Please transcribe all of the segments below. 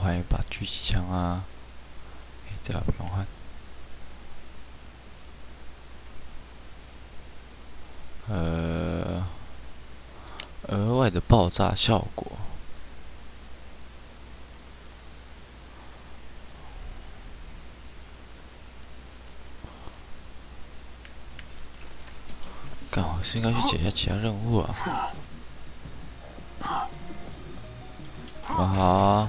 换一把狙击枪啊！哎，这个不用换。呃，额外的爆炸效果。干，我是应该去解一下其他任务啊。我好。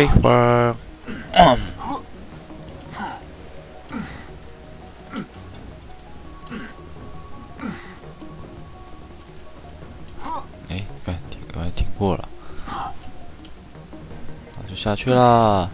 飞花。哎，看，我还挺过了，那就下去了。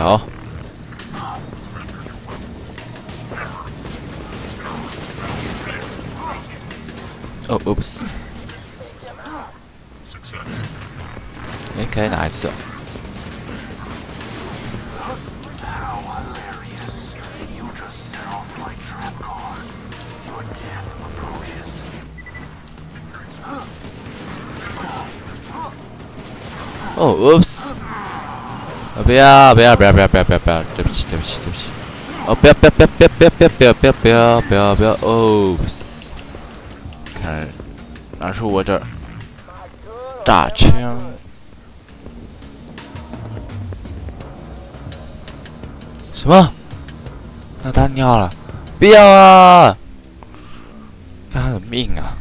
好，哦，oops。哎，可以拿一次哦。不要不要不要不要不要不要！对不起对不起对不起。哦，不要不要不要不要不要不要不要不要不要不要！oops。看，拿出我这大枪。什么？那他尿了？不要啊！看他的命啊！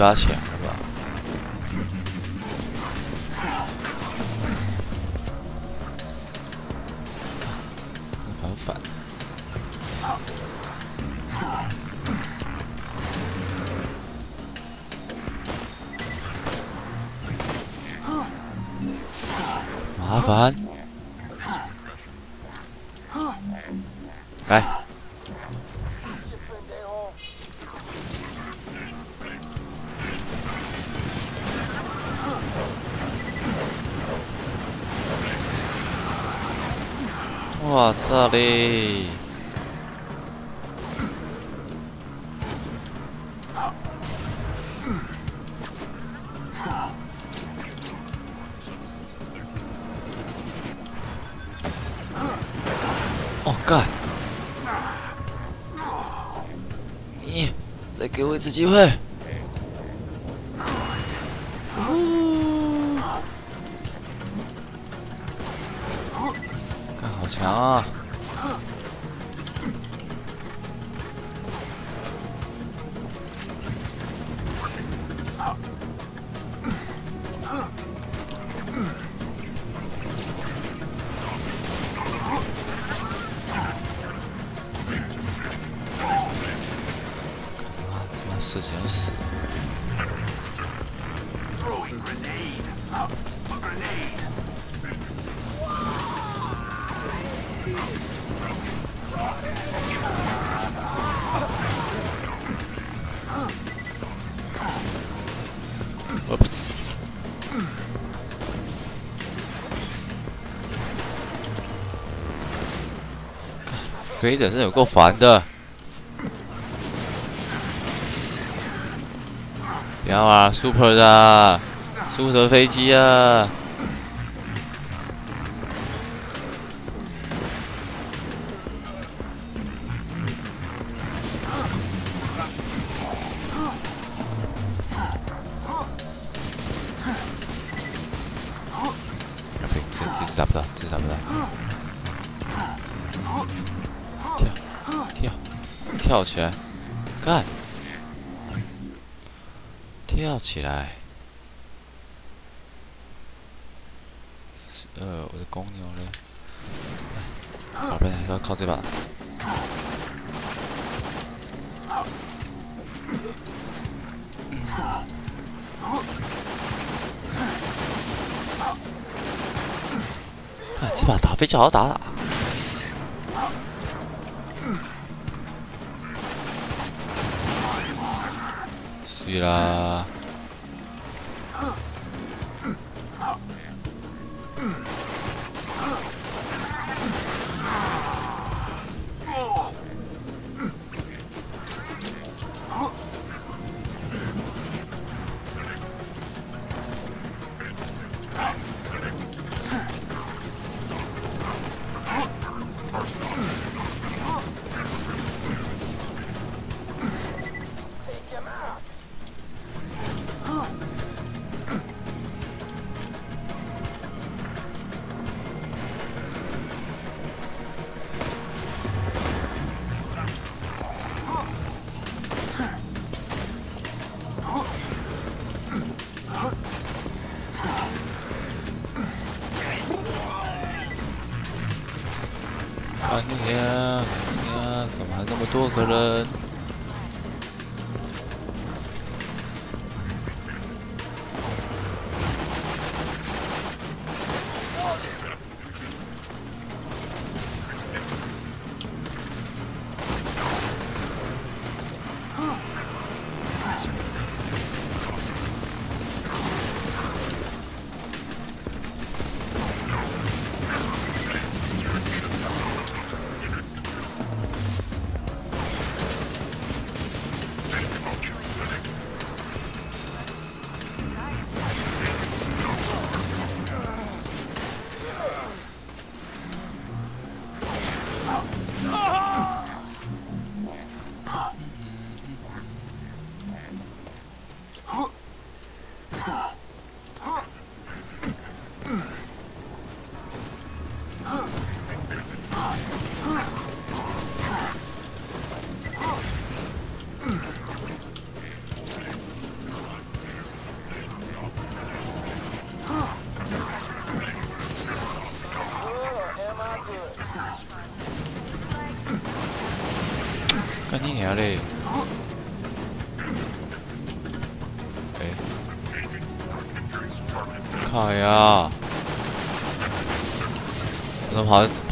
抓起来的。哦，干！你再给我一次机会。飞的是有够烦的。不要啊，Super 的，Super 飞机啊！好打打。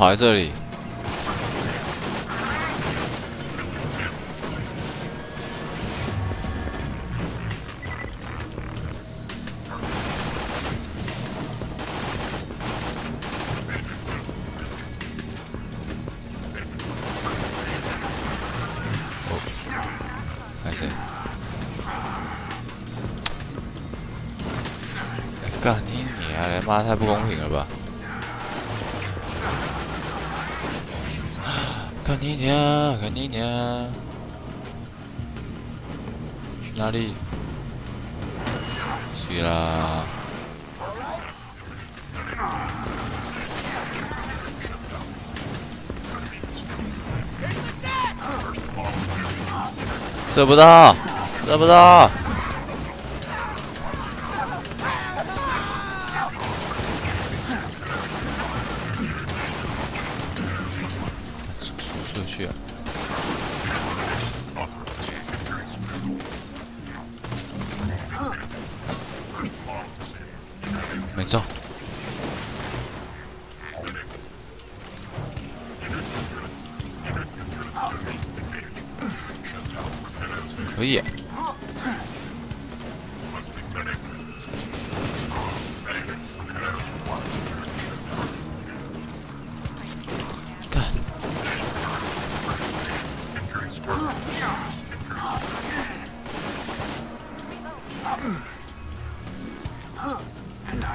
来这里。不到，射不到。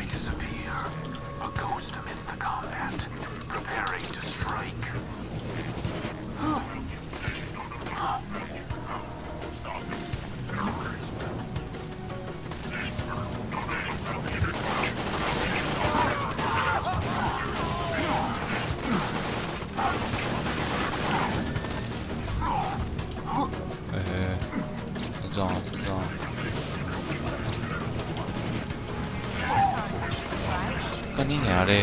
I disappear, a ghost amidst the combat, preparing to strike. Huh. Huh. 你要的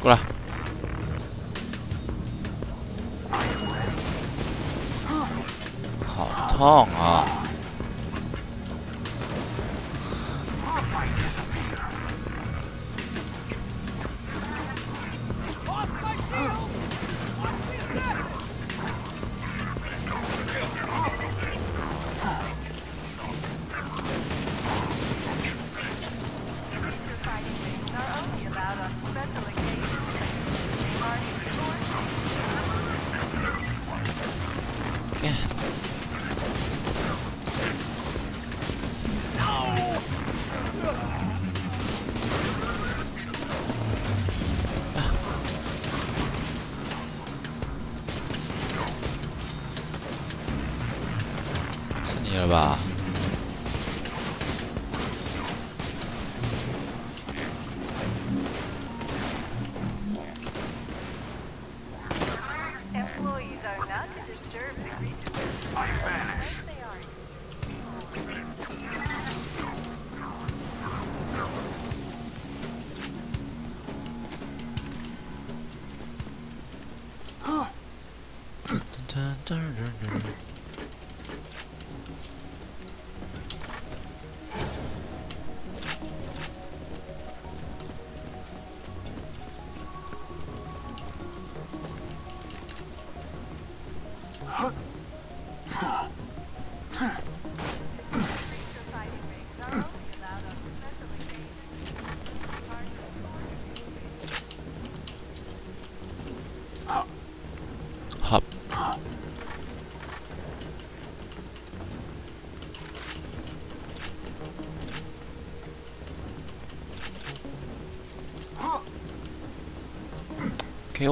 过来。好痛啊。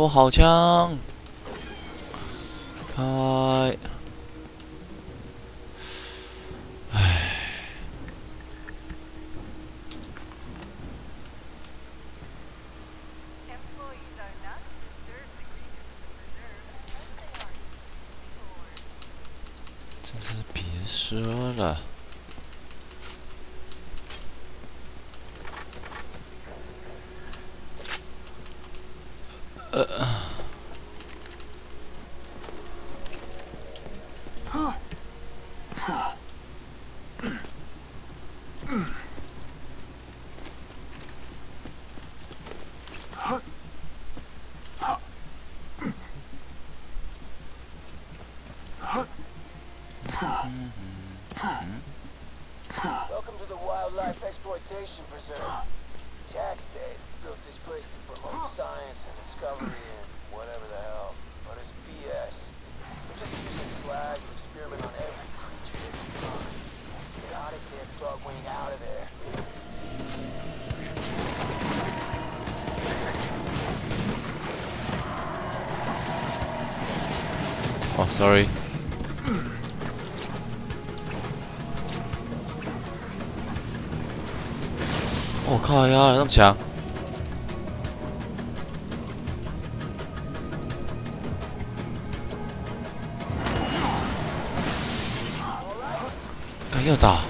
我好枪！Wildlife Preserve. Jack says he built this place to promote science and discovery and whatever the hell. But it's BS. They're just using slag to experiment on every creature they can find. Gotta get Bugwing out of there. Oh, sorry. 靠呀，那么强！哎，又打！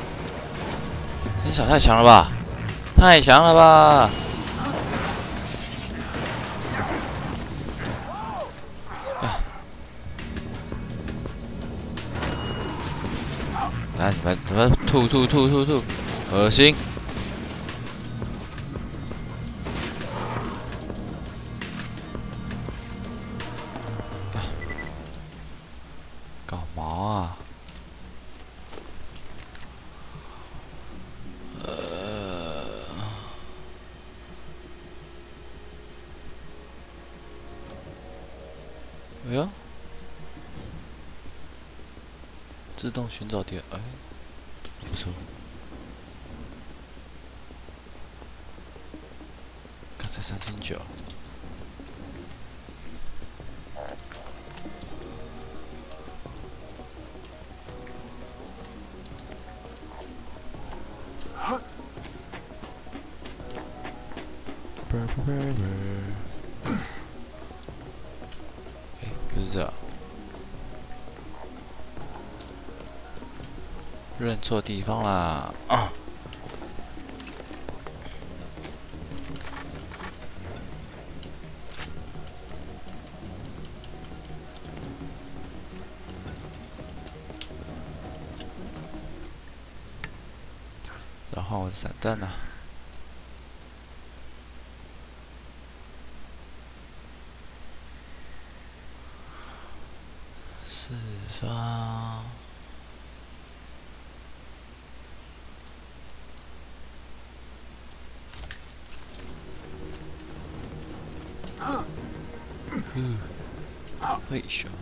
真小太强了吧！太强了吧！来，你们你们吐吐吐吐吐，恶心！错地方啦！啊，然后我的散弹呢？四方。嗯，为什么？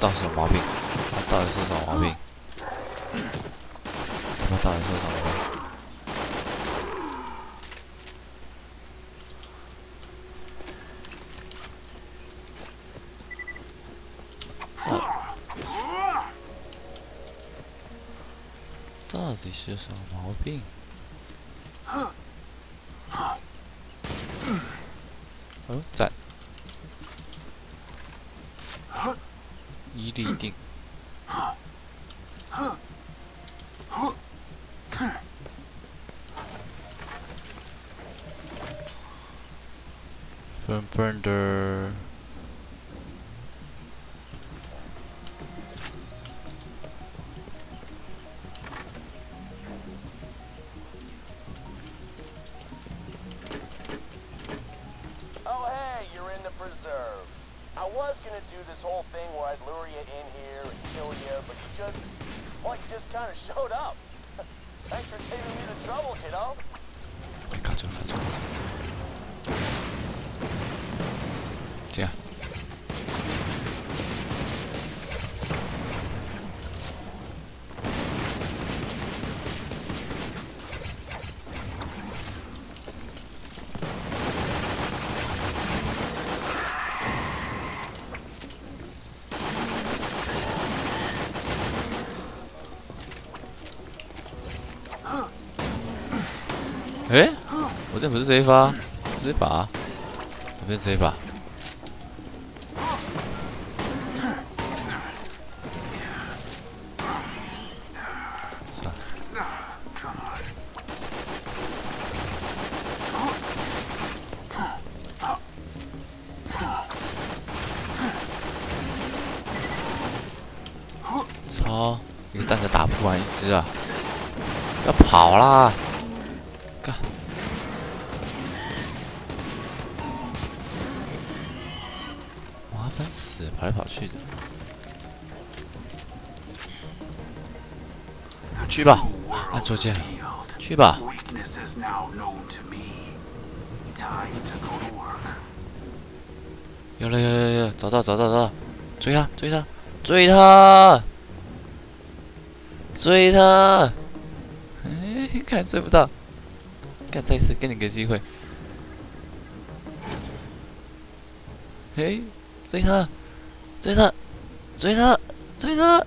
到底是有毛病？他到底是有什么毛病？他到底是有什么毛病？是有什么毛病？哦，赞！一立定。burn burn 的。this whole thing where I'd lure you in here and kill you, but you just, well, you just kind of showed up. Thanks for saving me the trouble, kiddo. 不是这一发，这一把，这边这一把。To go to work. 有了有了有了，找到找到找到，追他追他追他追他！哎，看追不到，看再一次给你个机会。嘿，追他追他追他追他！哎。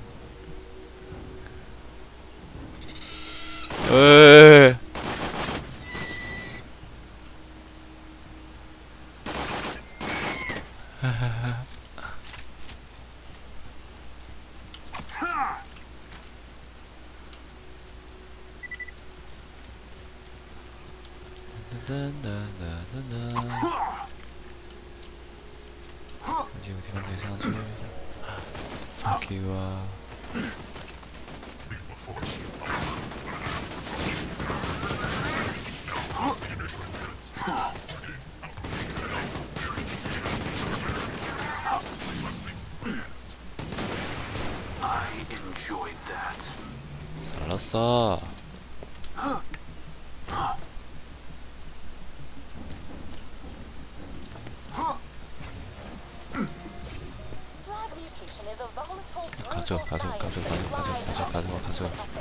É. 가져, 가져, 가져, 가져, 가져, 가져, 가져.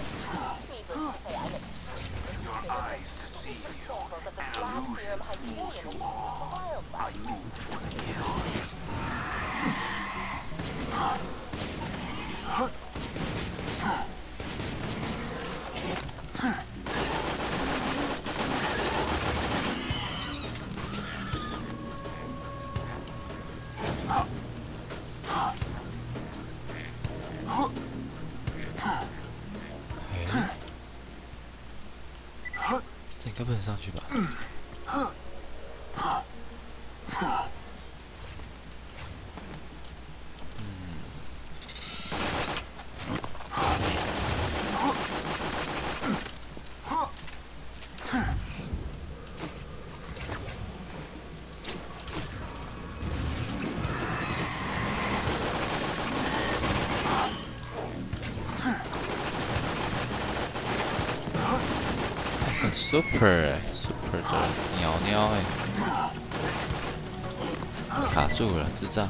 Super super 的鸟鸟哎，卡住了，智障。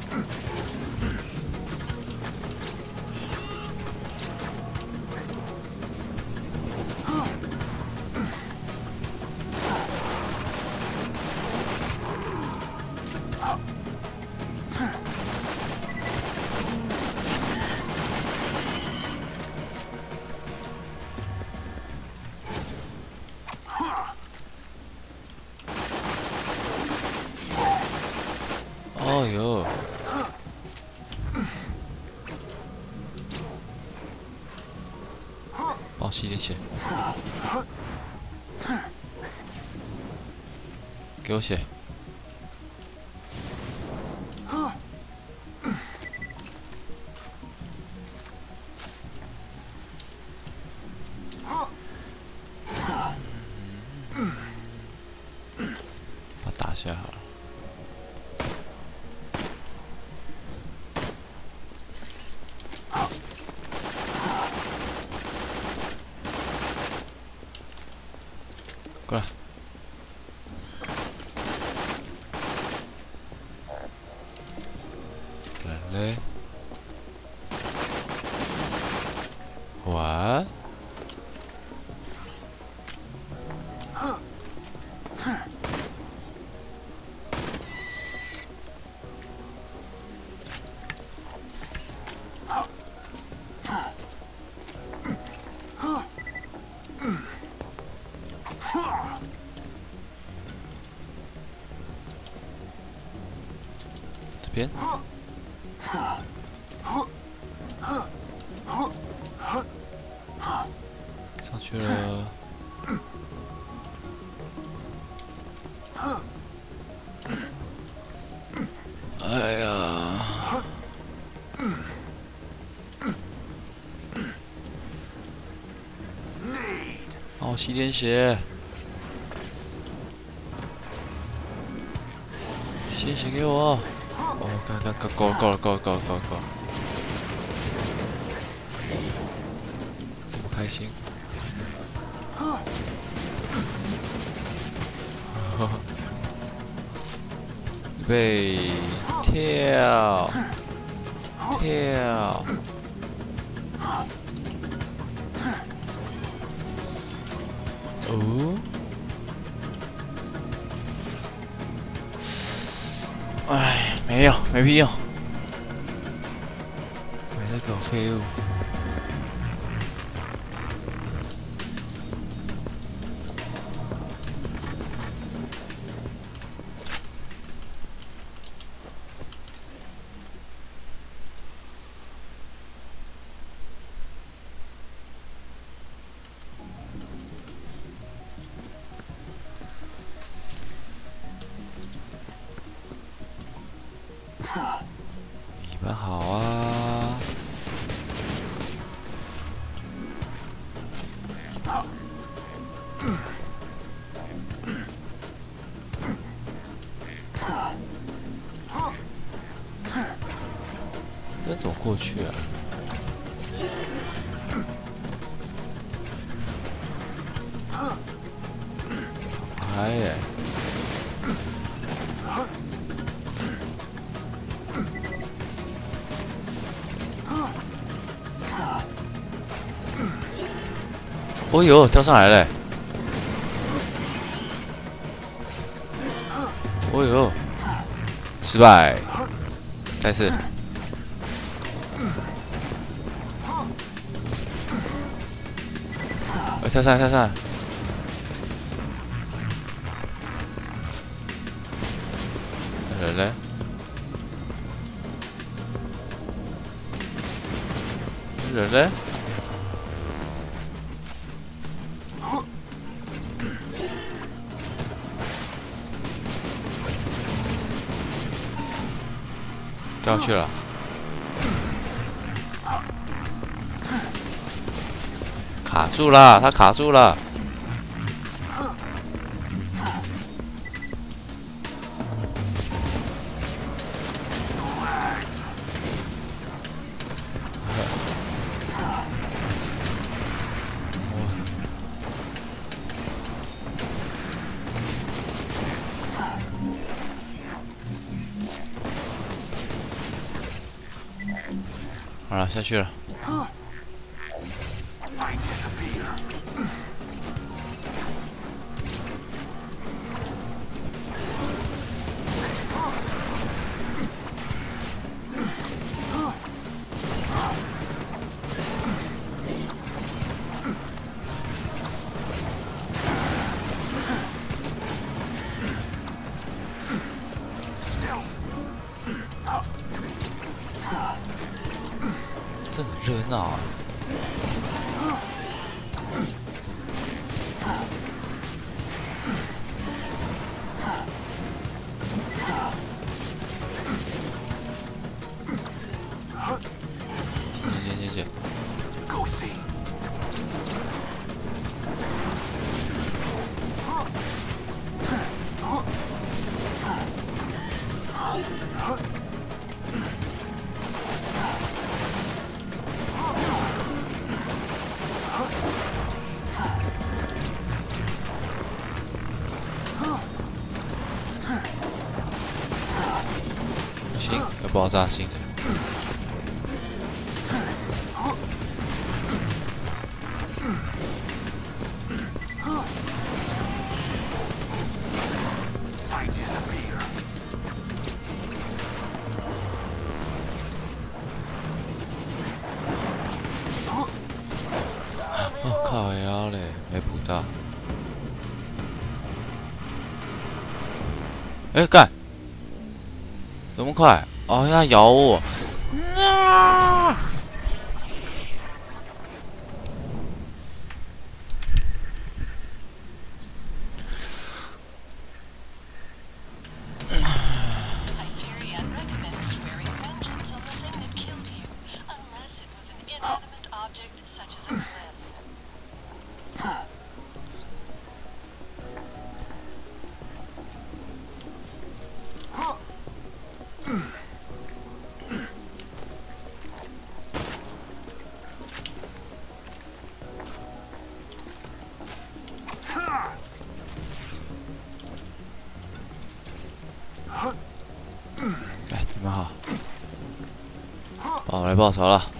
帮我吸点血，给我。哦，刚刚够够够了够了够了够了够了，这么开心。预备，跳。没有，呦，跳上来了！哦呦，失败，再次。呃，跳上来，跳上来。人嘞？人嘞？掉去了，卡住了，他卡住了。大型的。我靠嘞没补到。哎干。他咬我报仇了。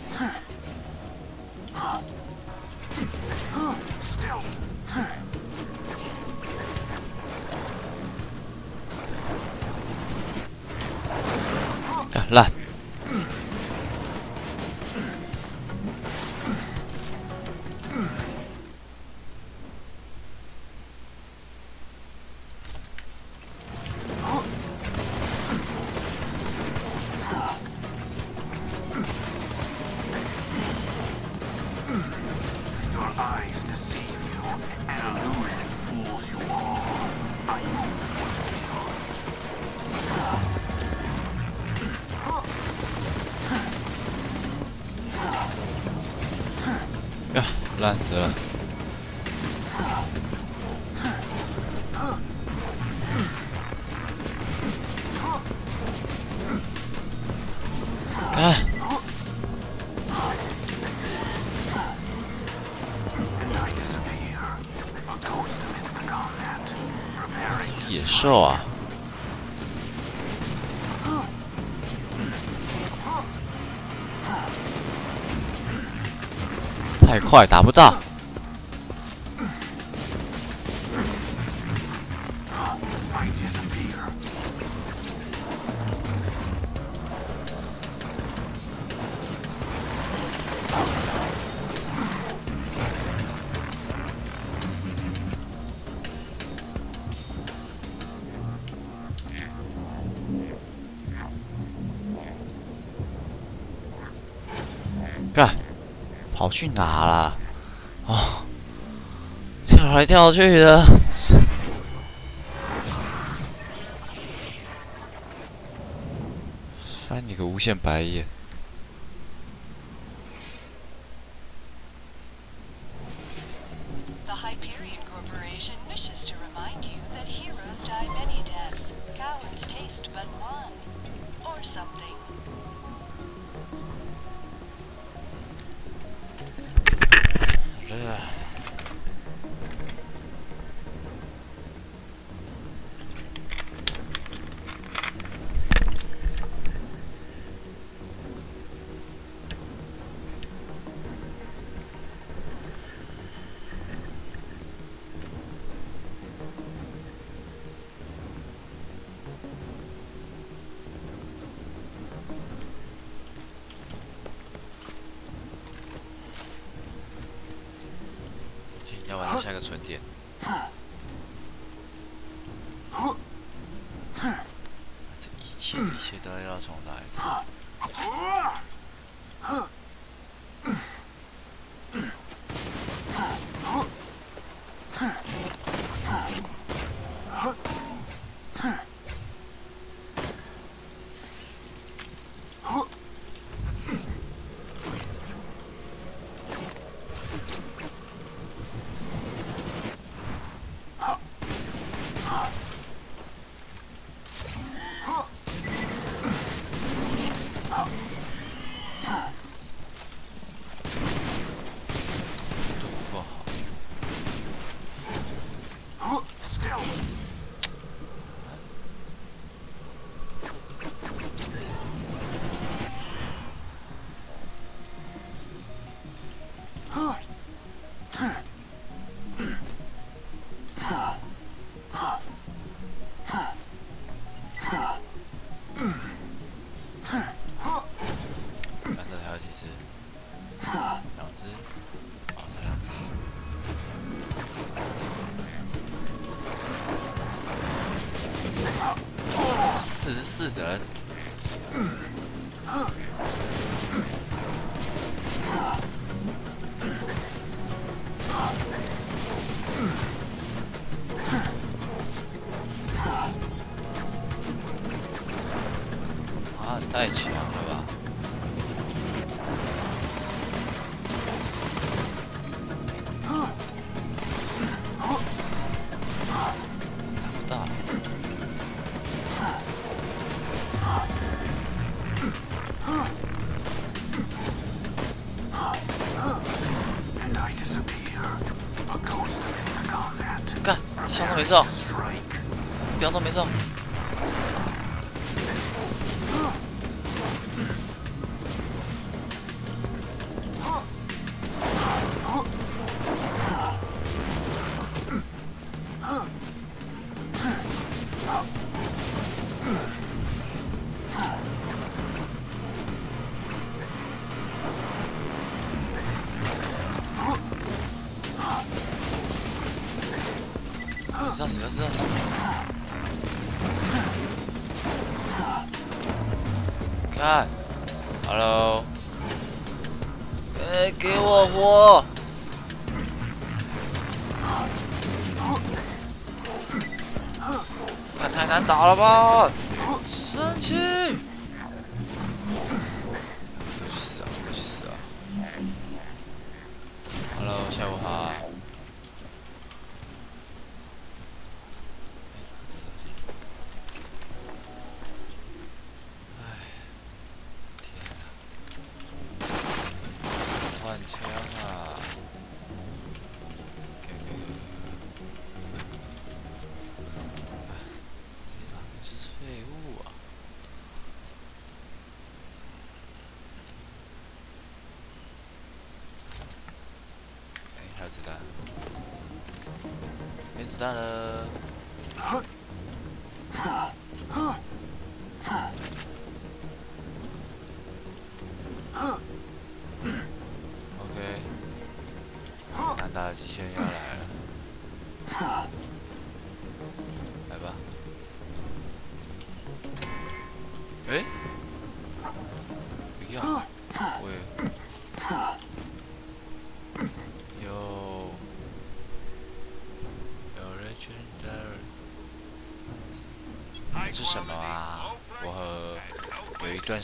快，打不到。跑去哪了？哦跳来跳去的。翻你个无限白眼。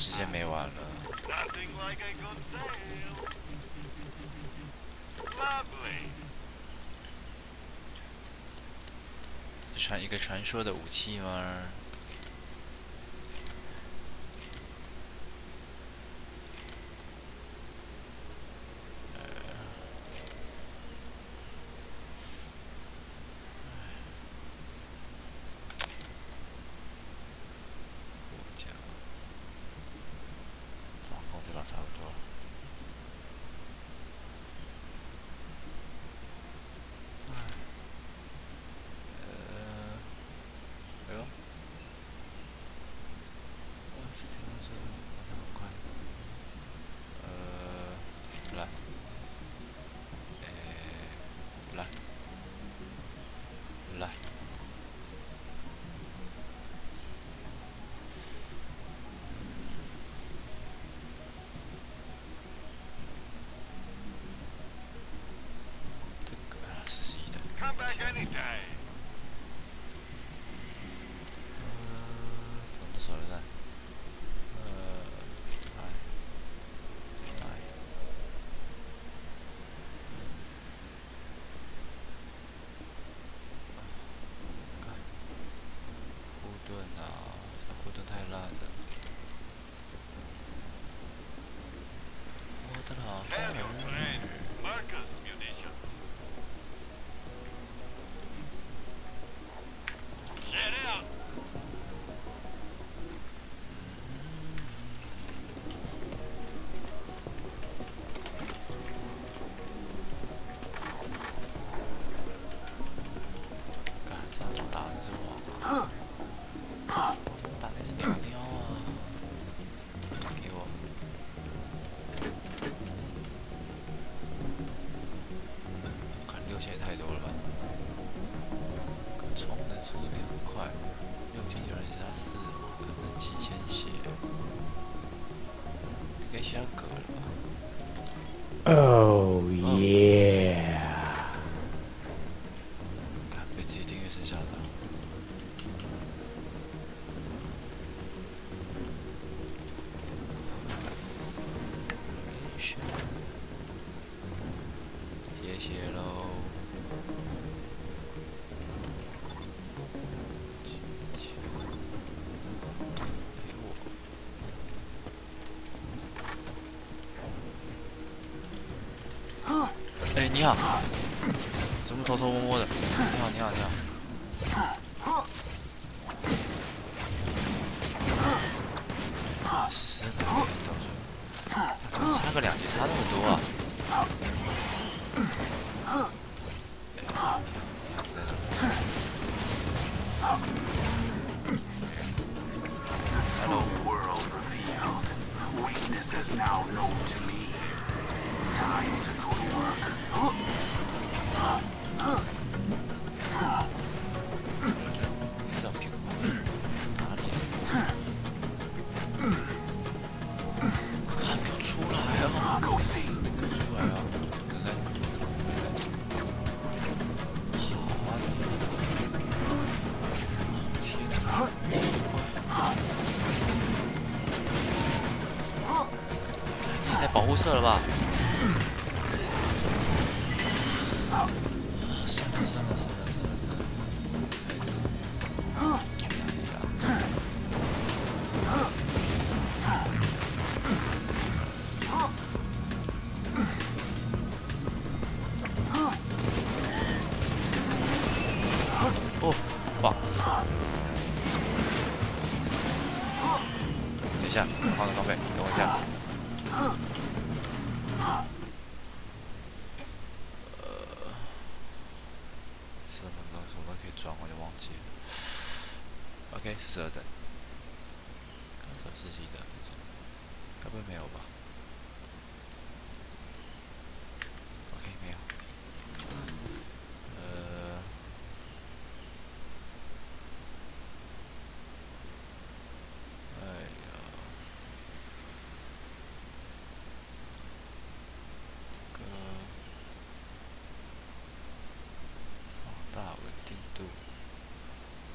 时间没完了。传一个传说的武器吗？Any day. 你好。怎么偷偷摸摸的？你好你好你好。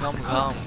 come, come.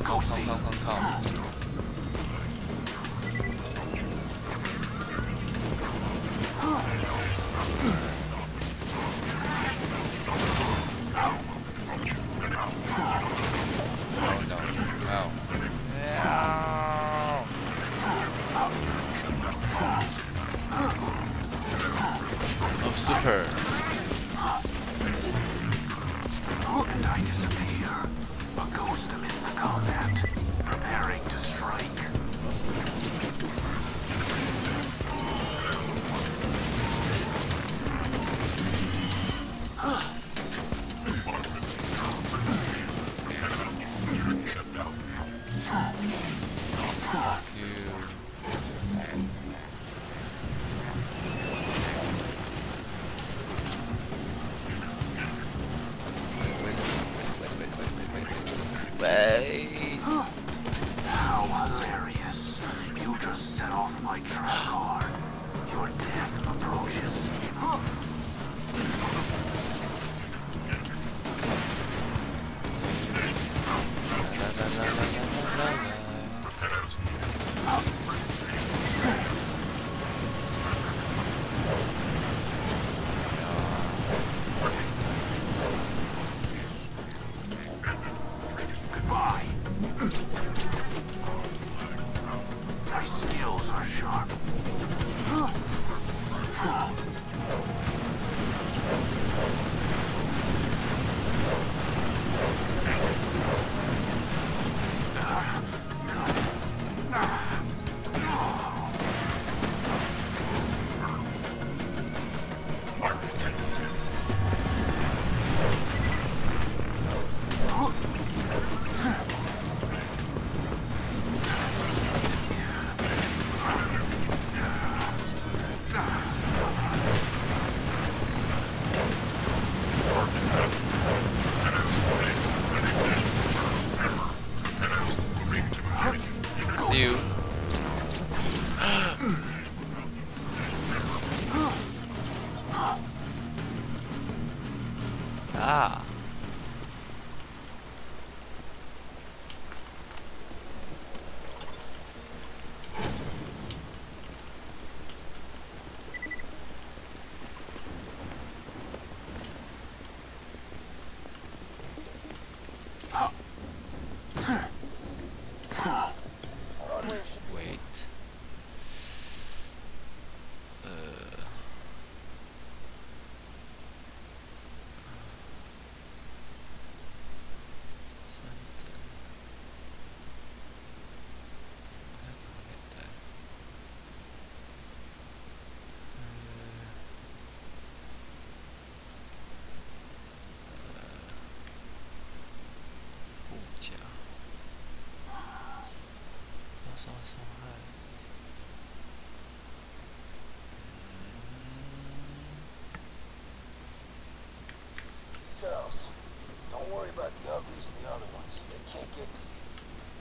Don't worry about the uglies and the other ones. They can't get to you.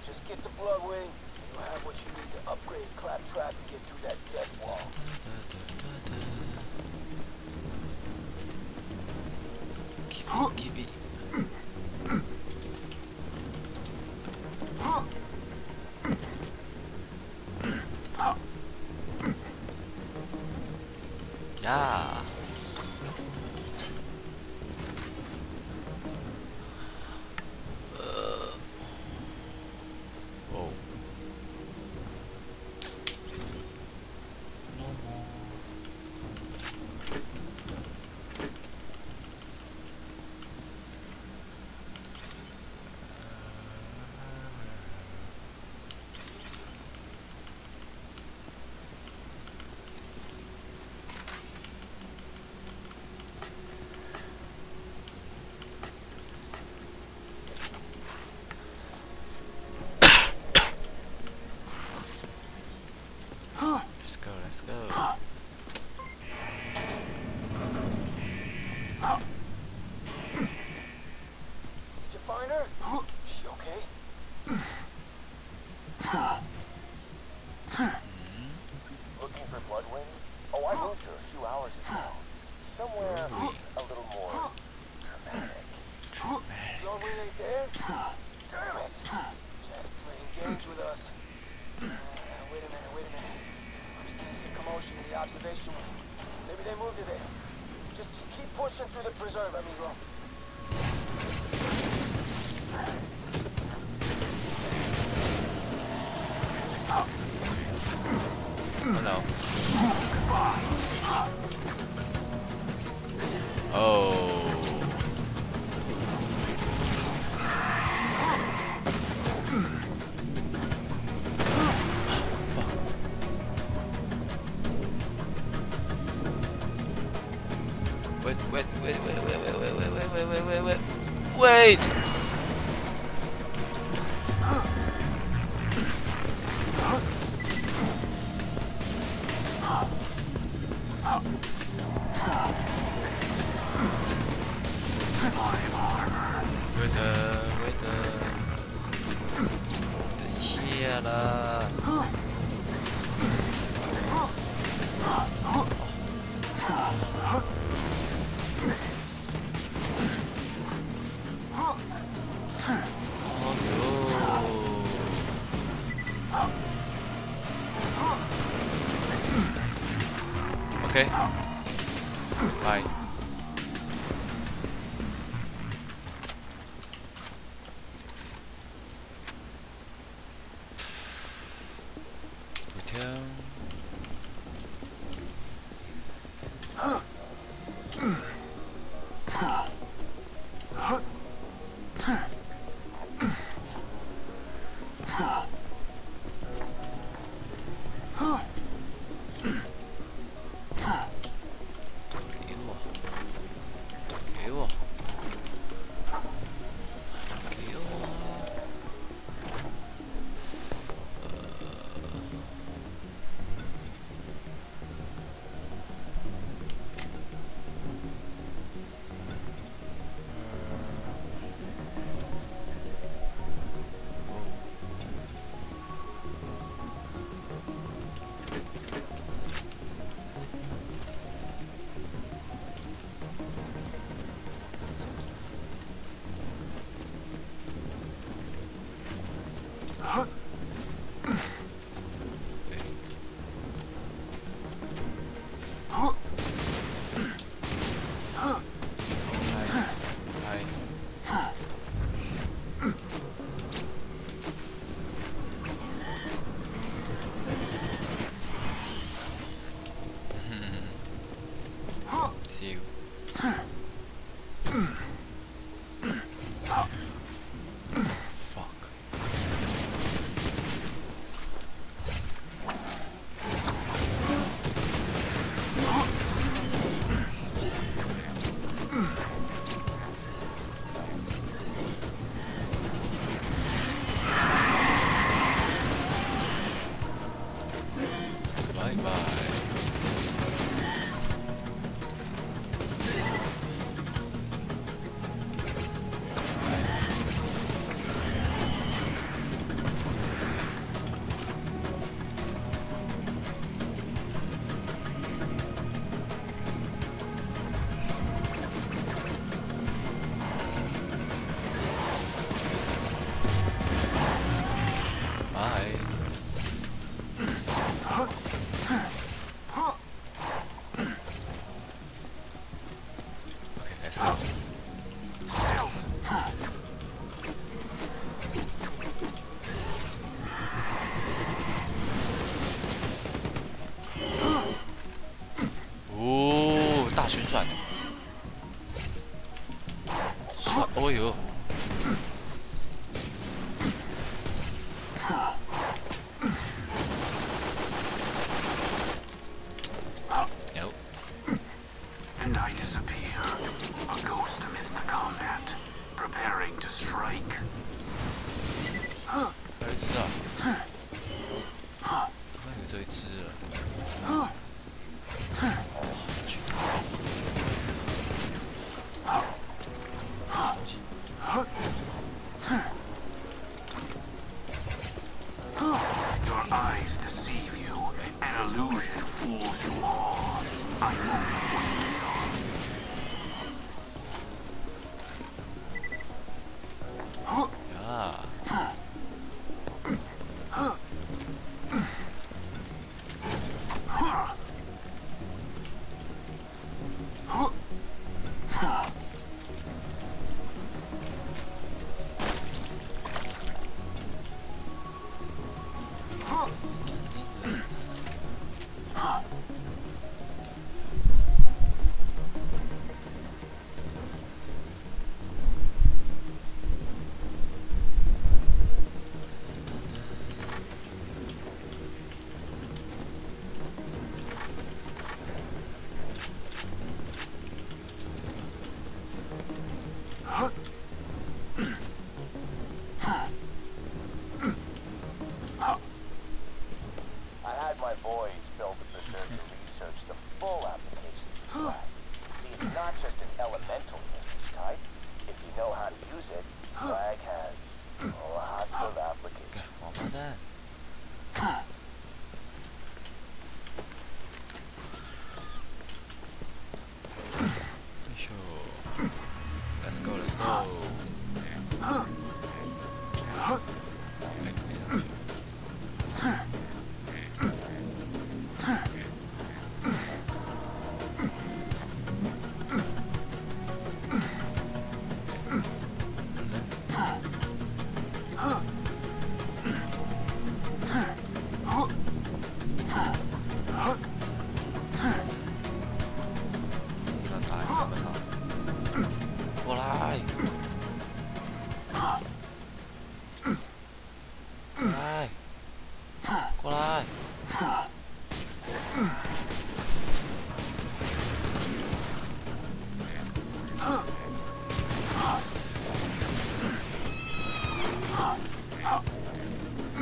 Just get to Bloodwing, and you'll have what you need to upgrade Claptrap and get through that death wall. should do the preserve, amigo.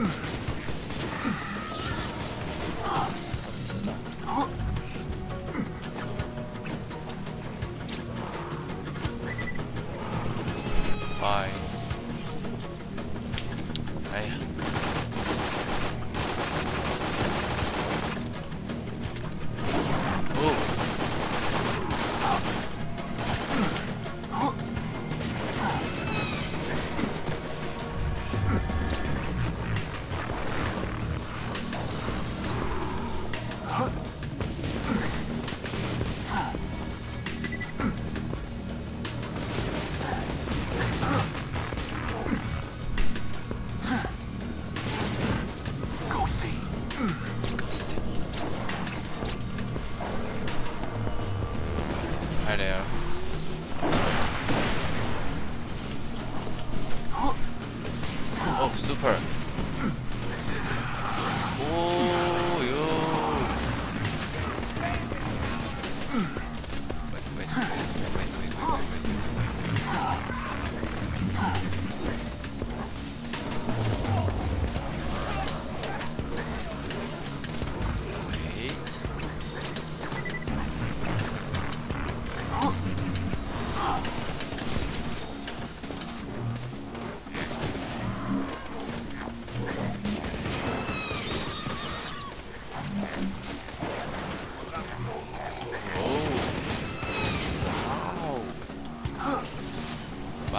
Ugh.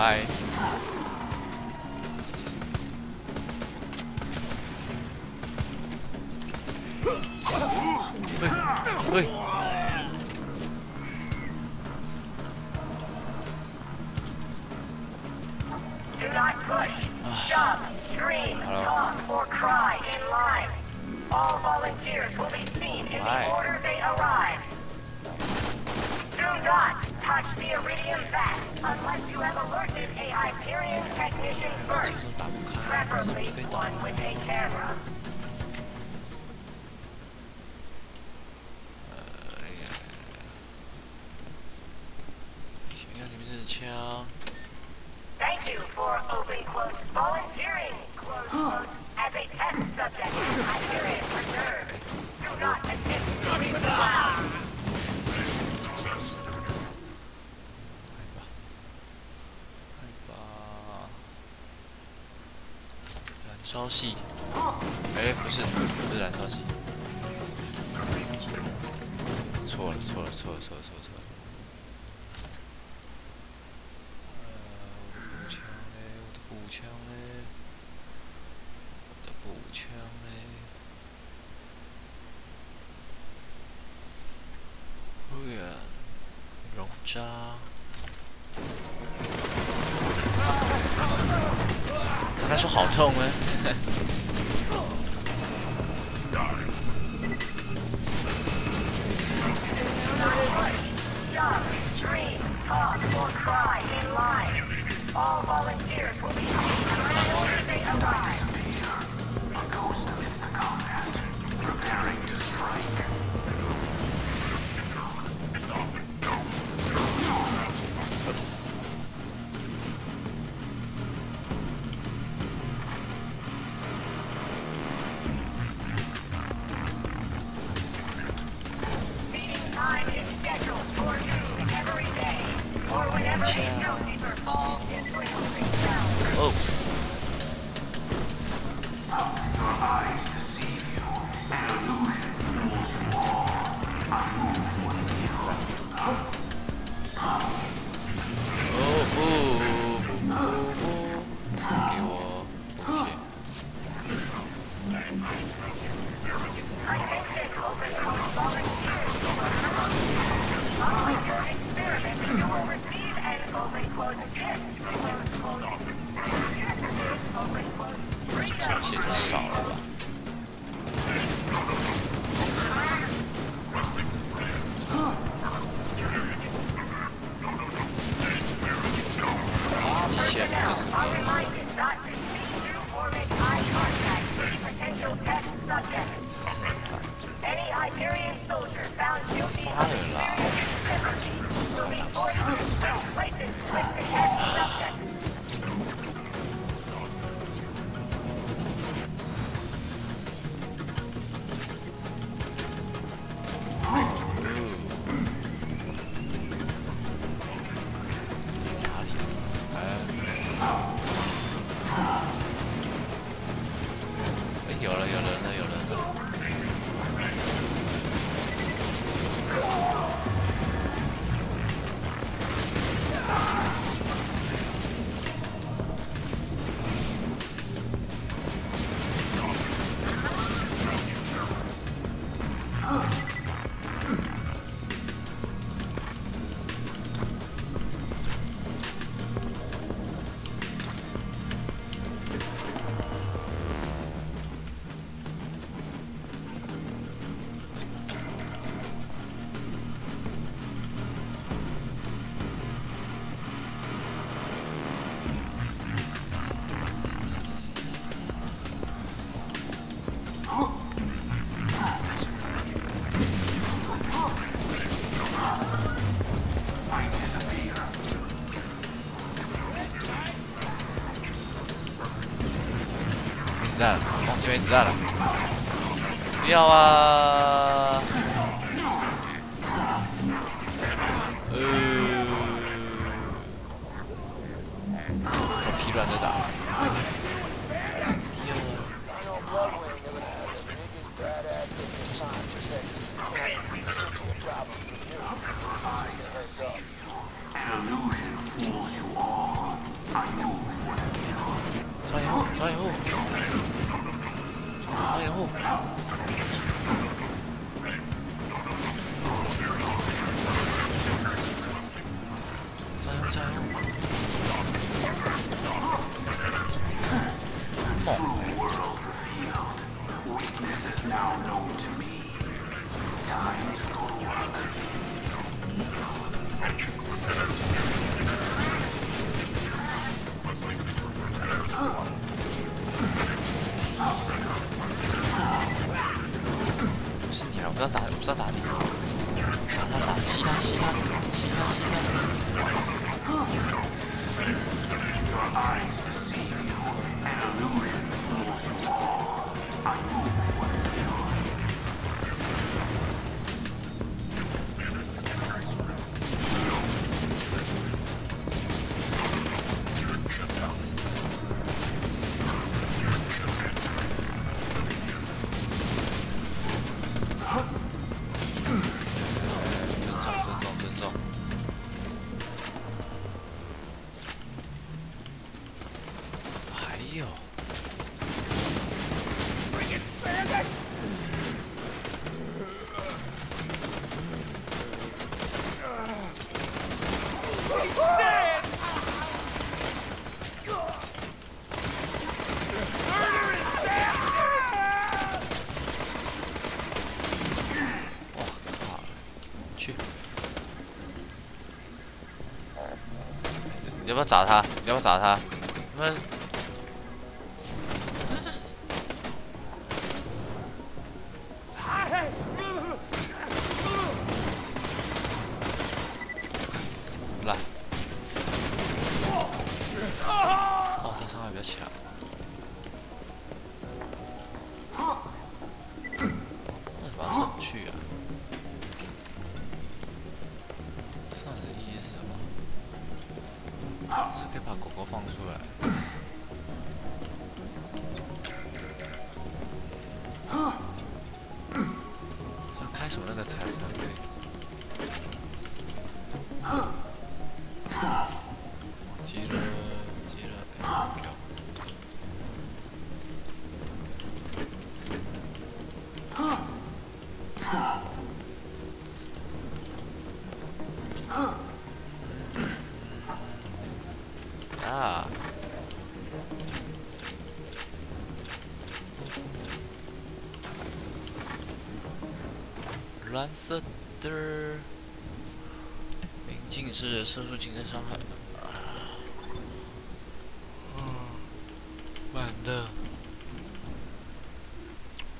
拜。戏，哎，不是。忘记没要不要打他要不要打他。射出精神伤害。嗯，满的。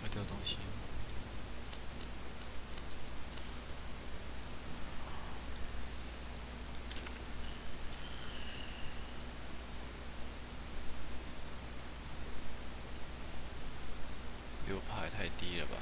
要掉东西。流派太低了吧？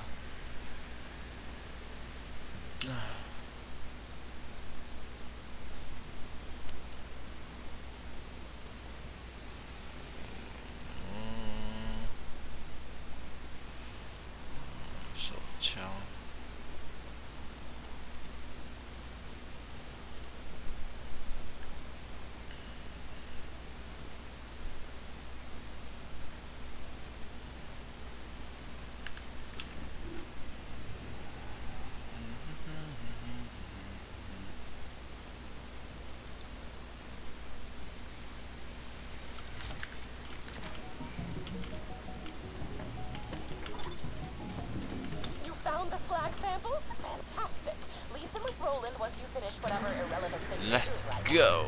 stomach samples? Fantastic. Leave them with Roland once you finish whatever irrelevant thing Let's you're doing right go.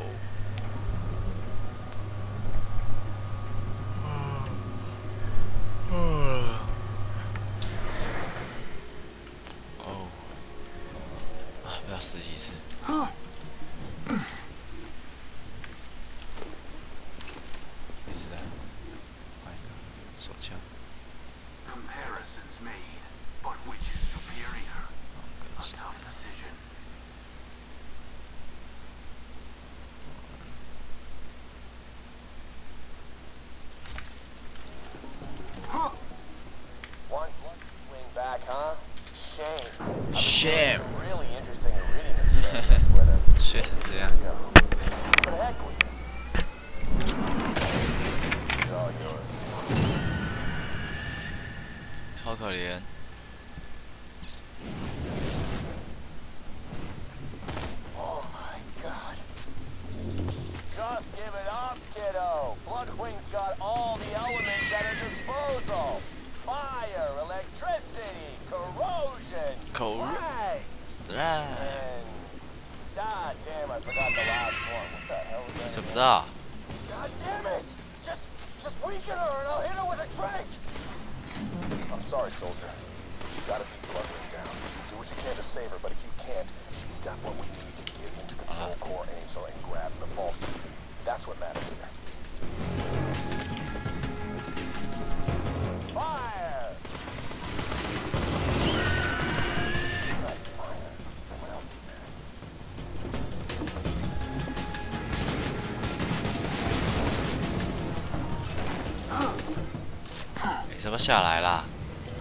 下来了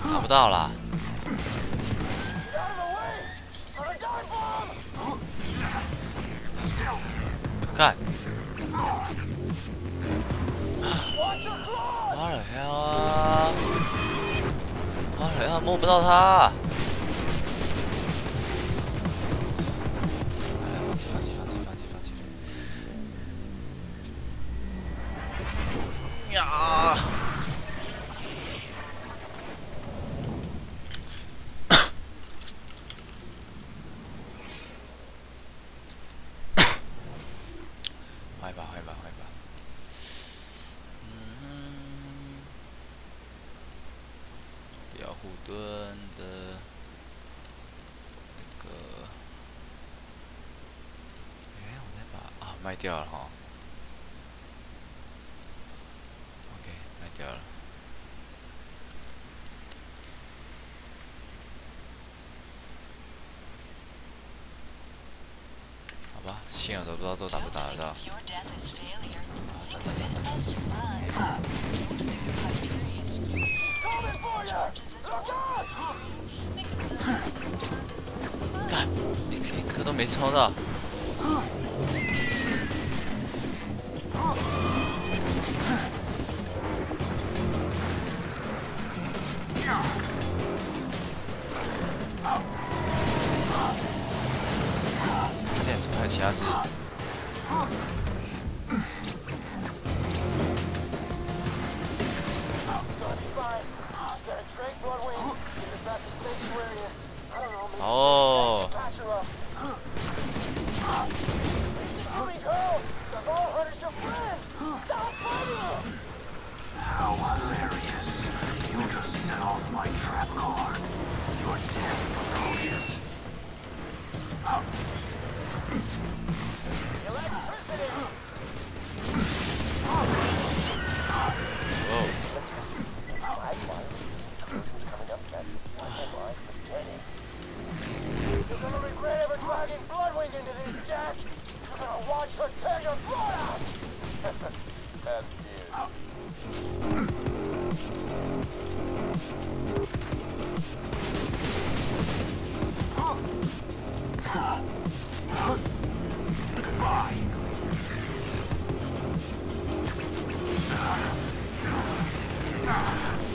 打不到了掉了哈。OK，卖掉了。好吧，信仰都不知道都打不打得到。干，一颗都没抽到。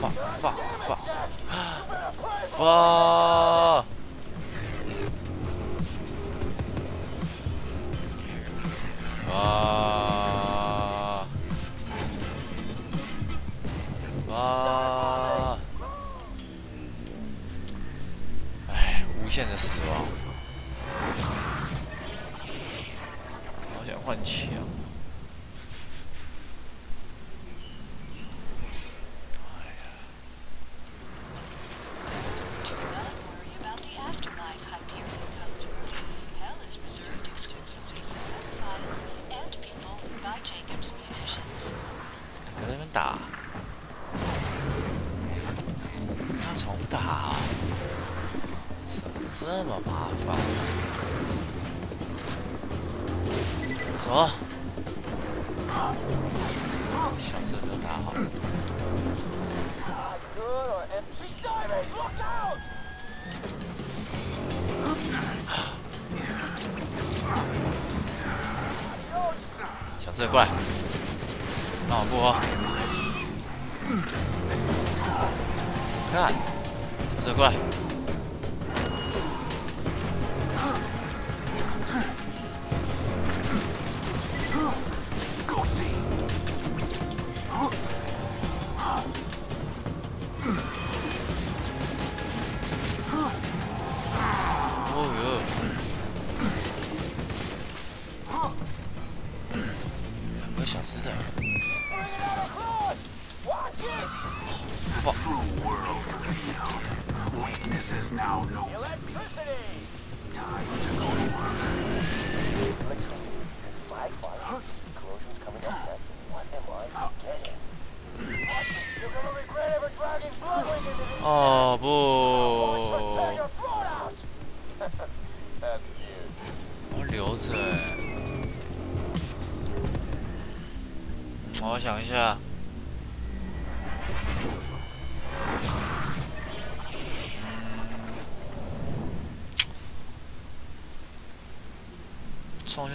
와, 와, 와. 와.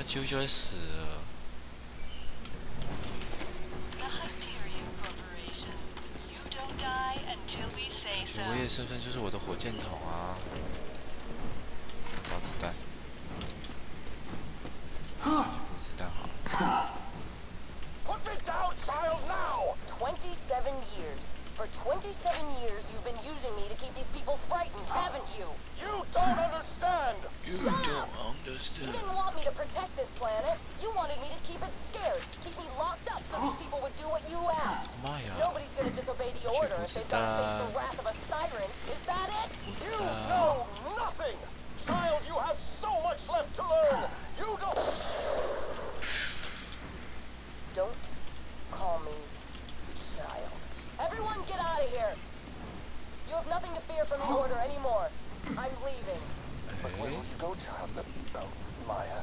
choose your to protect this planet. You wanted me to keep it scared, keep me locked up so these people would do what you asked. 妈呀！Nobody's gonna disobey the order if they've got to face the wrath of a siren. Is that it? You know nothing! Child, you have so much left to learn! You don't... Don't call me child. Everyone get out of here. You have nothing to fear from the order anymore. I'm leaving But where will you go, child? Uh, uh, Maya?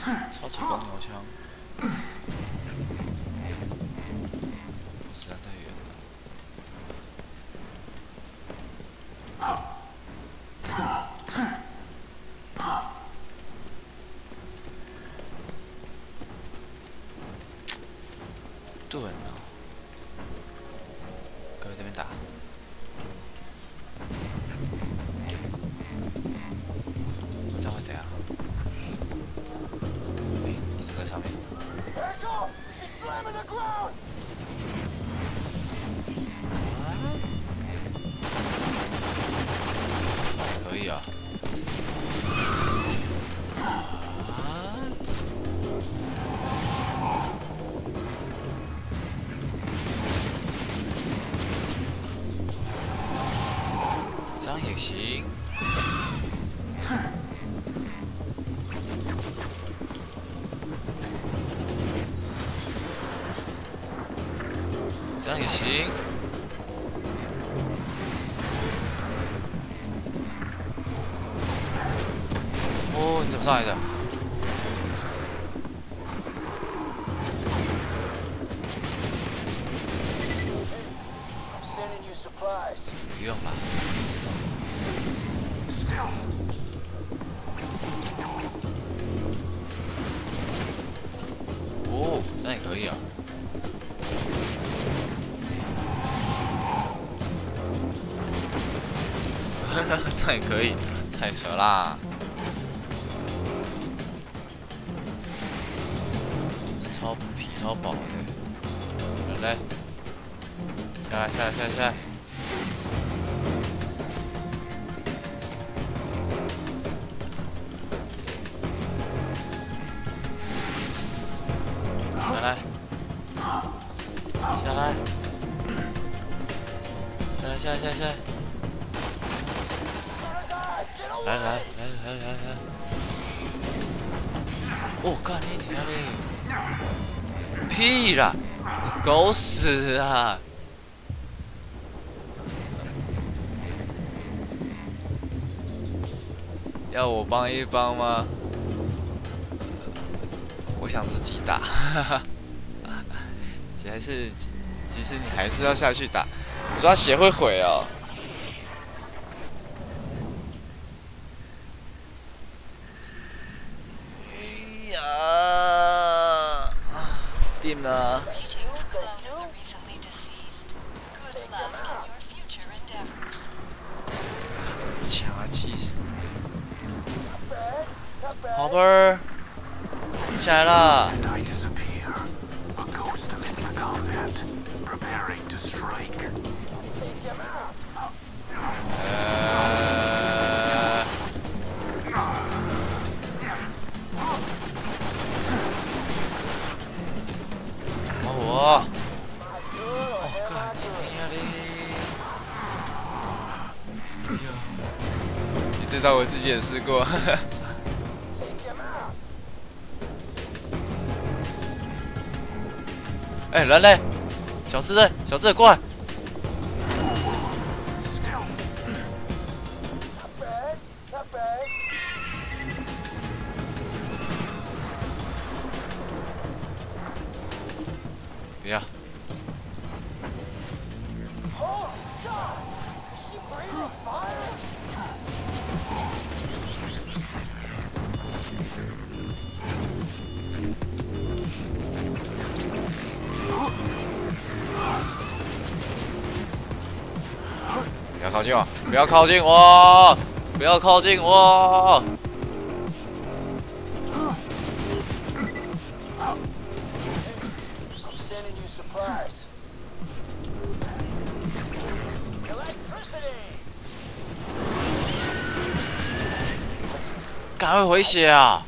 超级公牛枪。子弹太远了。盾啊！各位这边打。怎么上一不用了哦那也可以啊。那也可以太扯啦。你狗屎啊！要我帮一帮吗？我想自己打，哈哈。还是，其实你还是要下去打。我说他血会毁哦。哎呀，Steam 呢？过。Take him out! 哎，人嘞？小智嘞？小智过来！不要靠近我，不要靠近我，赶快回血啊。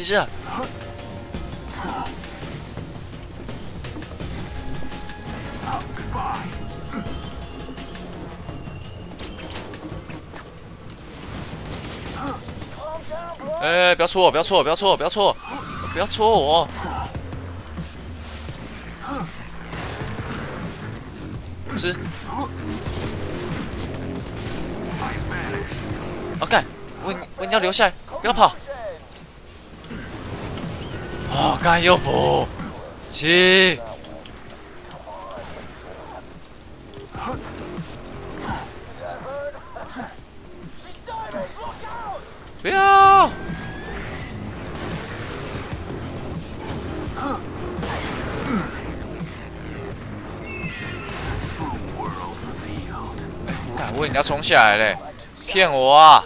你这，哎，不要戳我，不要戳我，不要戳我，不要戳我，不要戳我。ok，我我你要留下来，不要跑。要不，起！不要！我被人家冲下来嘞，骗我啊！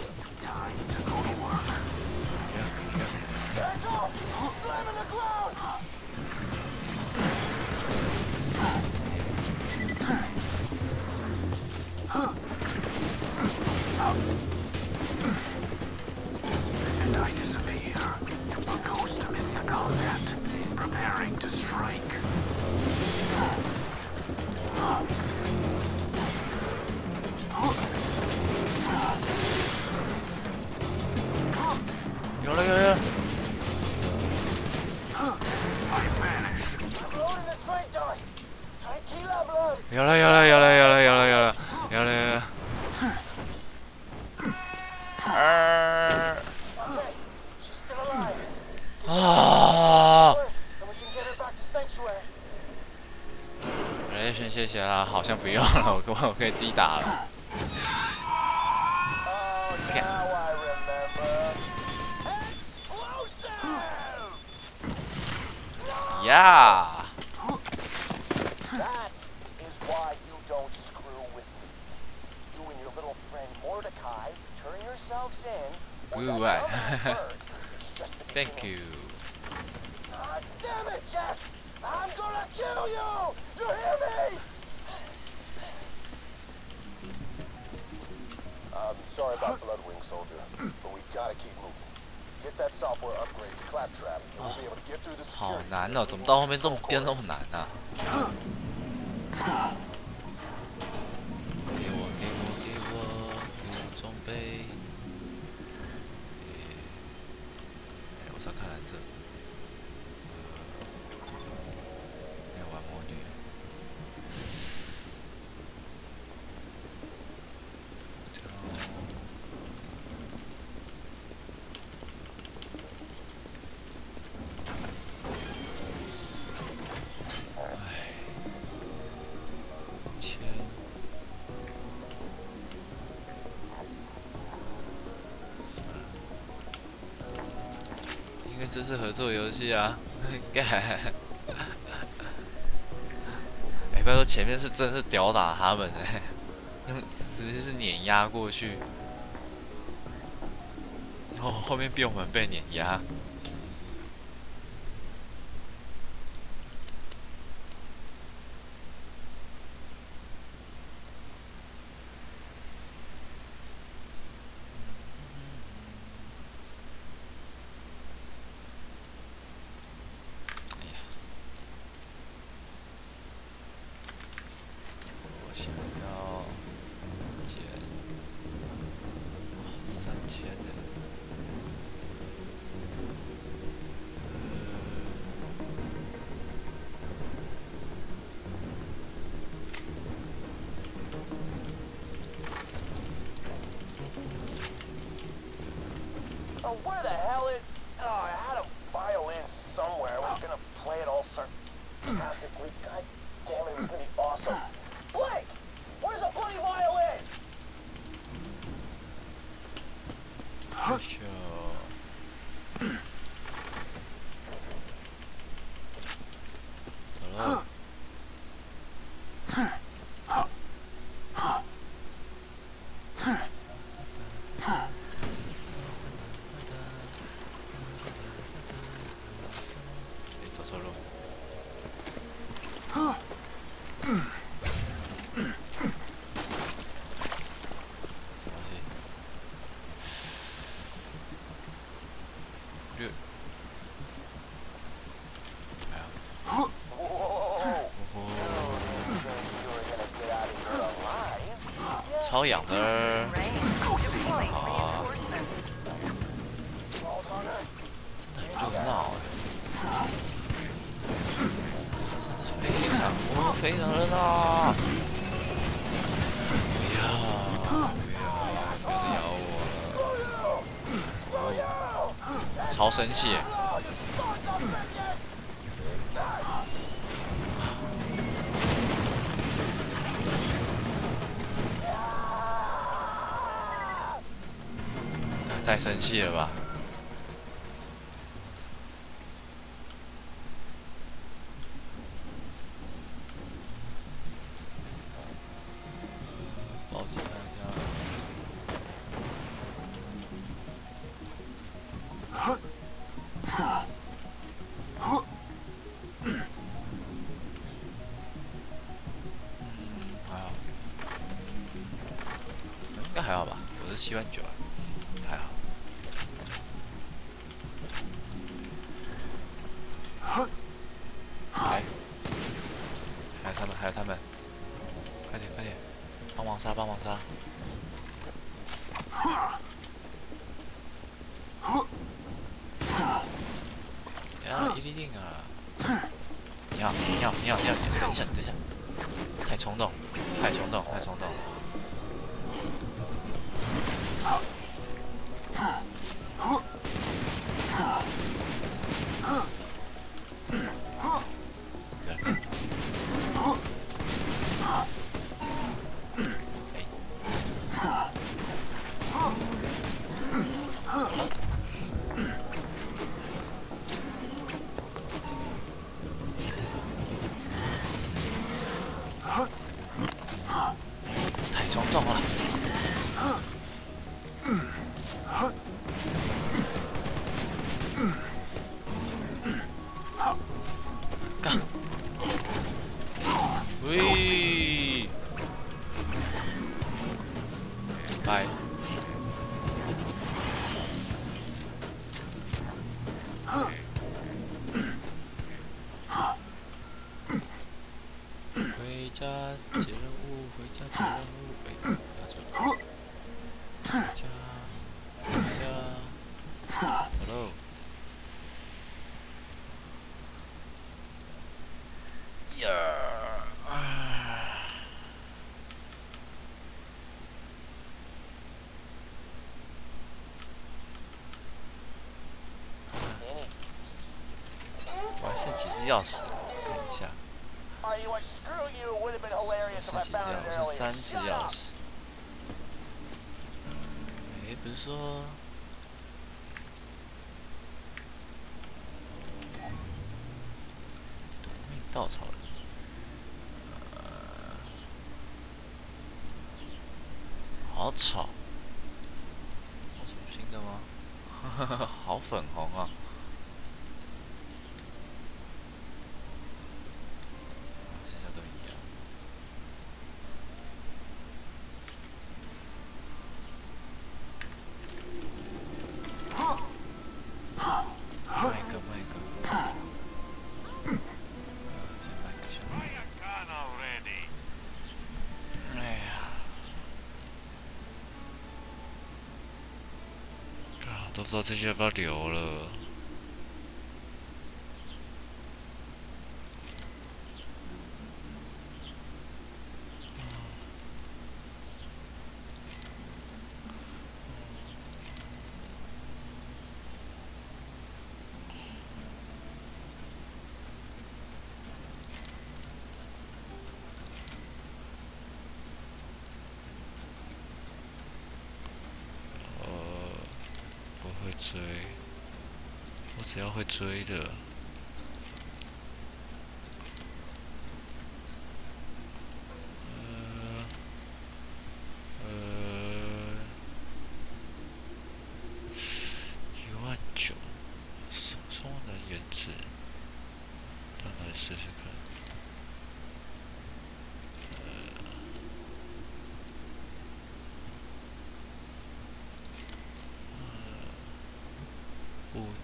难呢，怎么到后面这么变这么难呢？西啊？干！哎，不要说前面是真是屌打他们哎、直接是碾压过去，然、哦、后后面变我们被碾压。好养的。闹的，非常我非常热闹，不要不要不要我了，超生气，记得吧？暴。还好，应该还好吧？我是七万九啊。几只钥匙？看一下。上几只钥匙？三只钥匙。哎，不是说。稻草人，好吵，好新的吗？好粉红啊！这些要不要留了。呃，不会追，我只要会追着。呃，呃，一万九，松松的原子，让来试试看。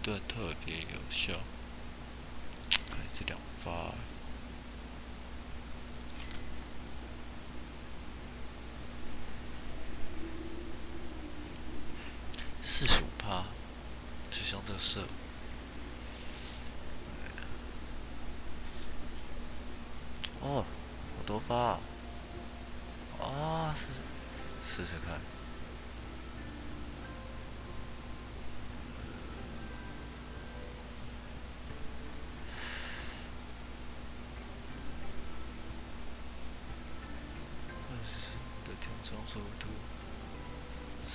盾特别有效，还是两发。四十五趴，就像这个射。哦，好多发啊！试，试试试看。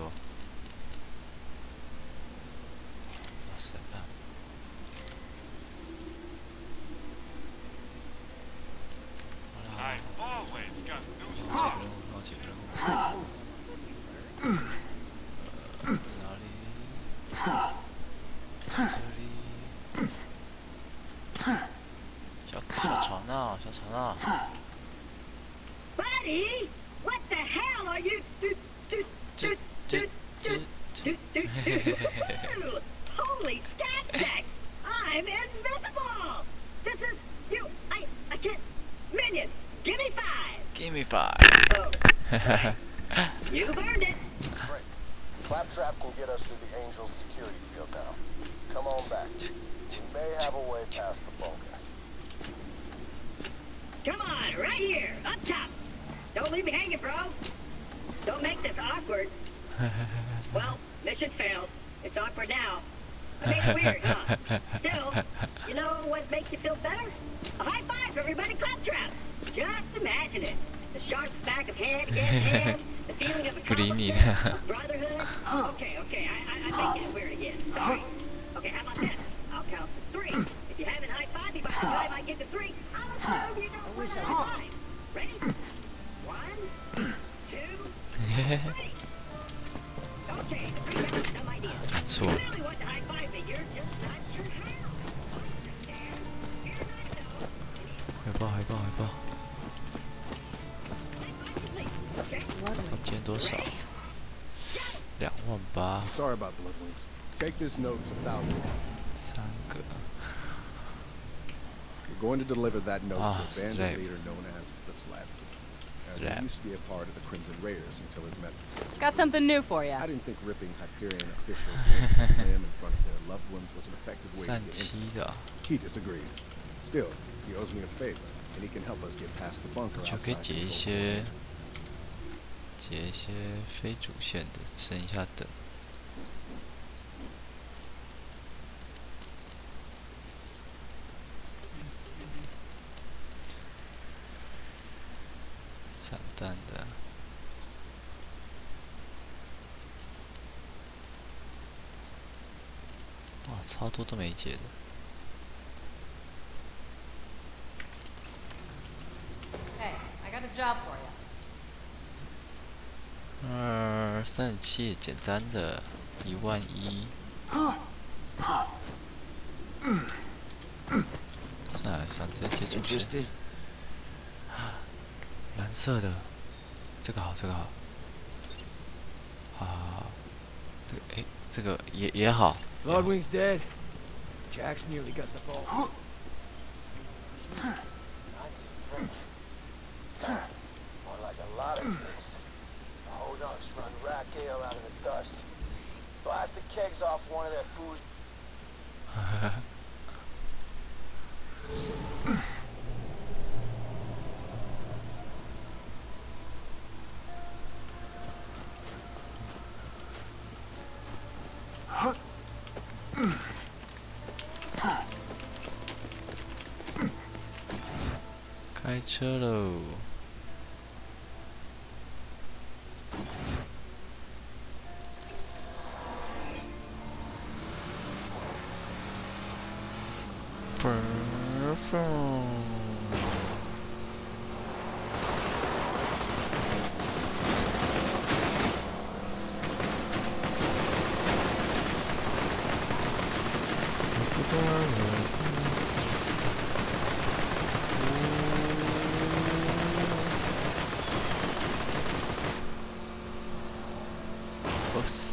务。呃，哪里？这里。小小吵闹，小吵闹。Sorry about Bloodwings. Take this note to Thousand Ones. 三个。 You're going to deliver that note Ah, to a bandit slave. leader known as the Slab King. Uh, Slab. he used to be a part of the Crimson Raiders until his methods. were Got something new for you. I didn't think ripping Hyperion officials limb from limb in front of their loved ones was an effective way to 三 get 七 into. 的啊， He disagreed. Still, he owes me a favor, and he can help us get past the bunker 就可以 outside 解一 control 些 point. 解 解一些非主线的，剩一下等。 解的。Hey, I got a job for you. 二三十七，简单的，一万一。算了，想直接接主线。蓝色的，这个好，这个好。好好好，这个哎，这个也也好。Jack's nearly got the ball. I need a drink. More like a lot of drinks. Hold on, just run rack ale out of the dust. Blast the kegs off one of that booze. 开车喽！嘣儿嘣！Oops。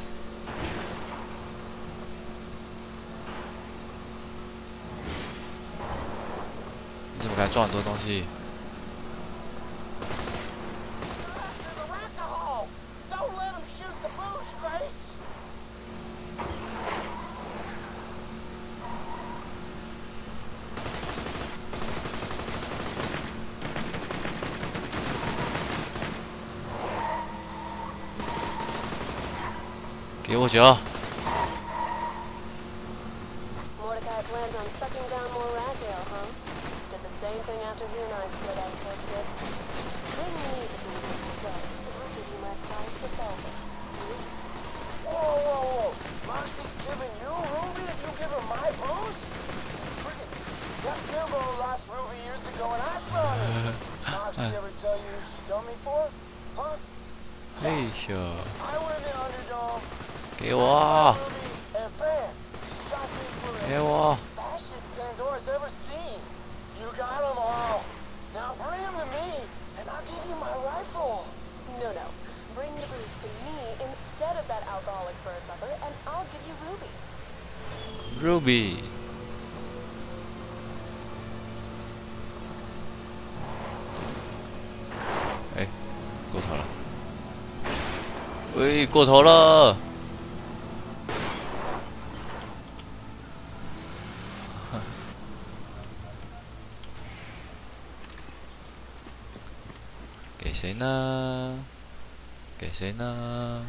你怎么敢撞很多东西？给我酒！And I'll give you my rifle. No, no. Bring the booze to me instead of that alcoholic bird lover, and I'll give you Ruby. Ruby。喂，过头了！给谁呢？给谁呢？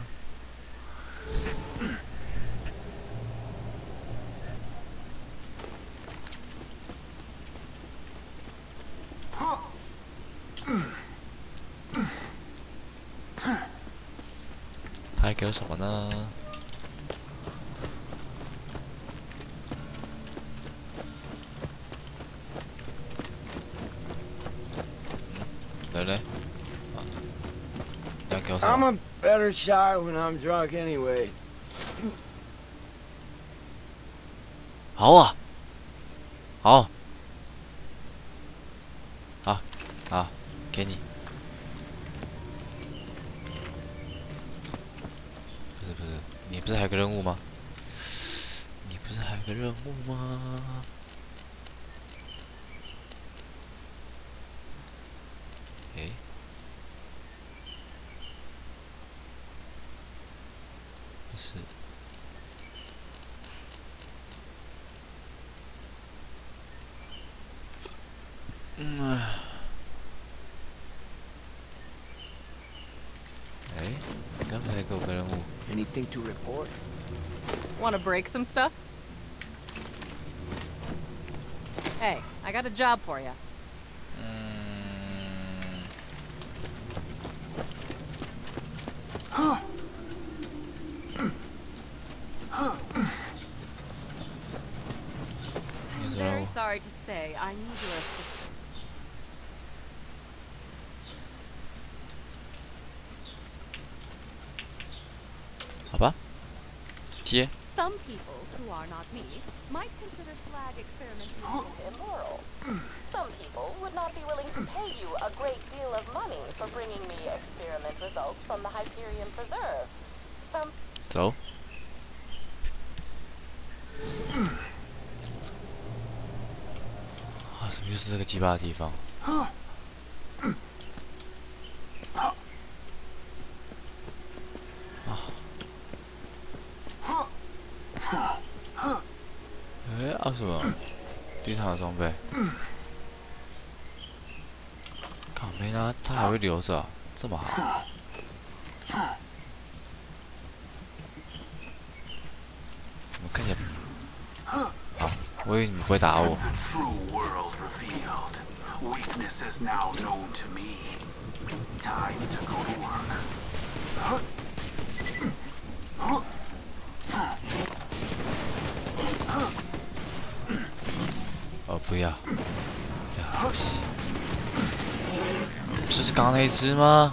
他还给我什么呢？来来，啊，你要给我什 I'm 么？a better shot when I'm drunk anyway. 好啊，好，好，Want to break some stuff? Hey, I got a job for you. Mm. I'm very sorry to say I need your assistance. How? Tiens. Some people who are not me might consider slag experimentation Immoral. Some people would not be willing to pay you a great deal of money for bringing me experiment results from the Hyperion Preserve. Some 走。啊，怎么又是这个鸡巴的地方？ 会留着啊、这么好？我看起来，好，我以为你们不会打我 The。true world 这是刚刚那一只吗？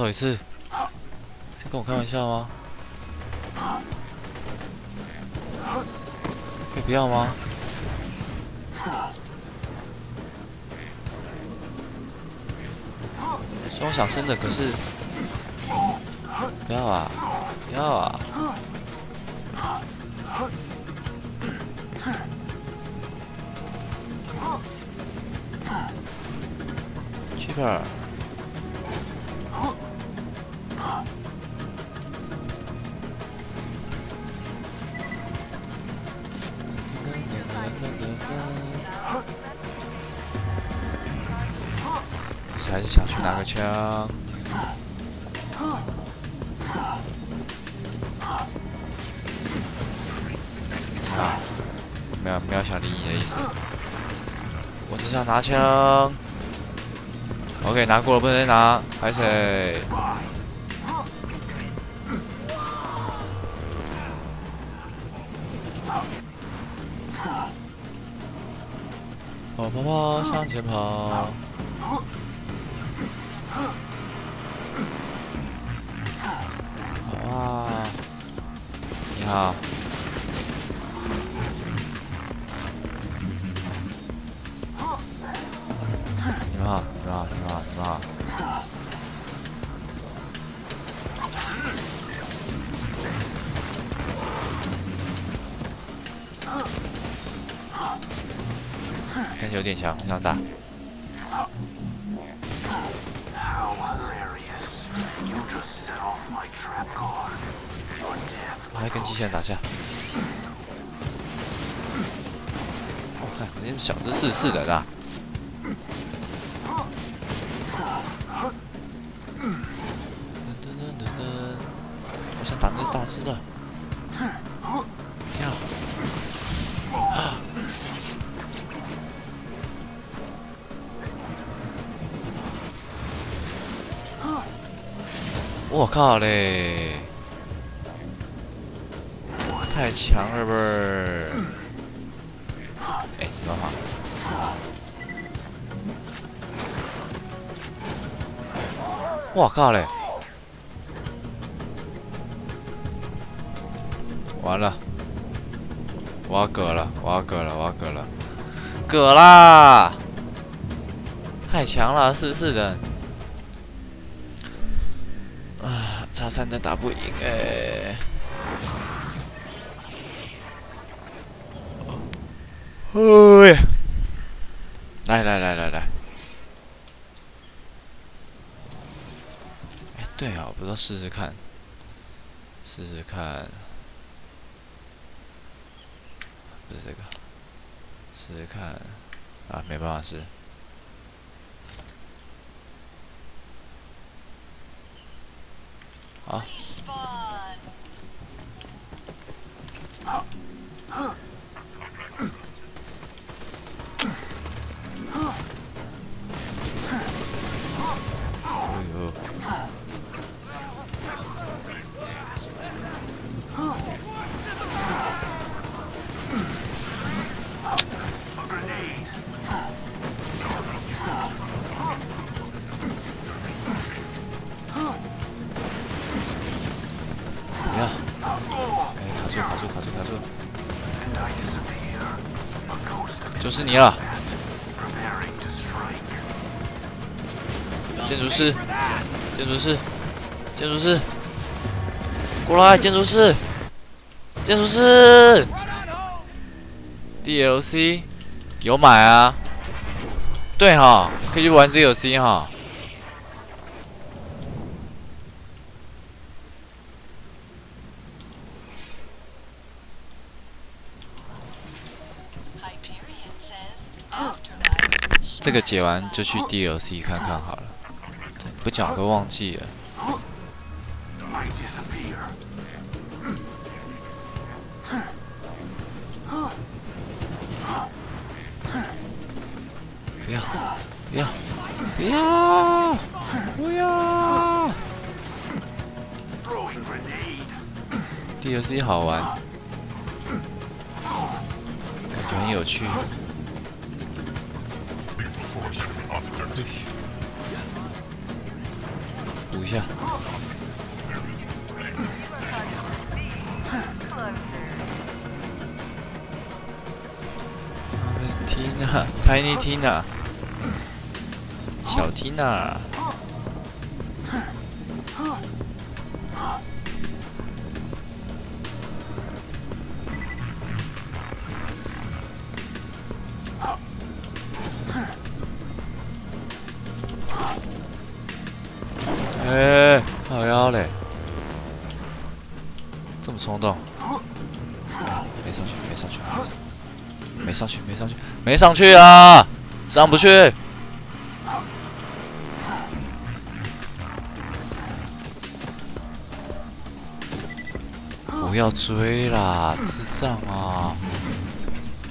走一次，在跟我开玩笑吗？可以不要吗？虽然我想生的，可是不要啊，不要啊！去吧枪。啊，没有没有想理你的意思，我只想拿枪。OK，拿过了，不能再拿，拍谁？跑跑跑，向前跑。靠嘞！太强了不是！哎，你干嘛？我靠嘞！完了，我要嗝了，我要嗝了，我要嗝了，嗝啦！太强了，四四人。打不赢哎。哎，来来来来来。哎，对啊，不知道试试看，试试看，不是这个，试试看，啊，没办法试。过来，建筑师，建筑师，DLC 有买啊？对哈，可以去玩 DLC 哈。这个解完就去 DLC 看看好了。对，不讲都忘记了。好玩，感觉很有趣。补一下。Tina Tiny Tina，小 Tina，好腰嘞，这么冲动，没上去，没上去，没上去，没上去，没上去啊，上不去。不要追啦，智障啊！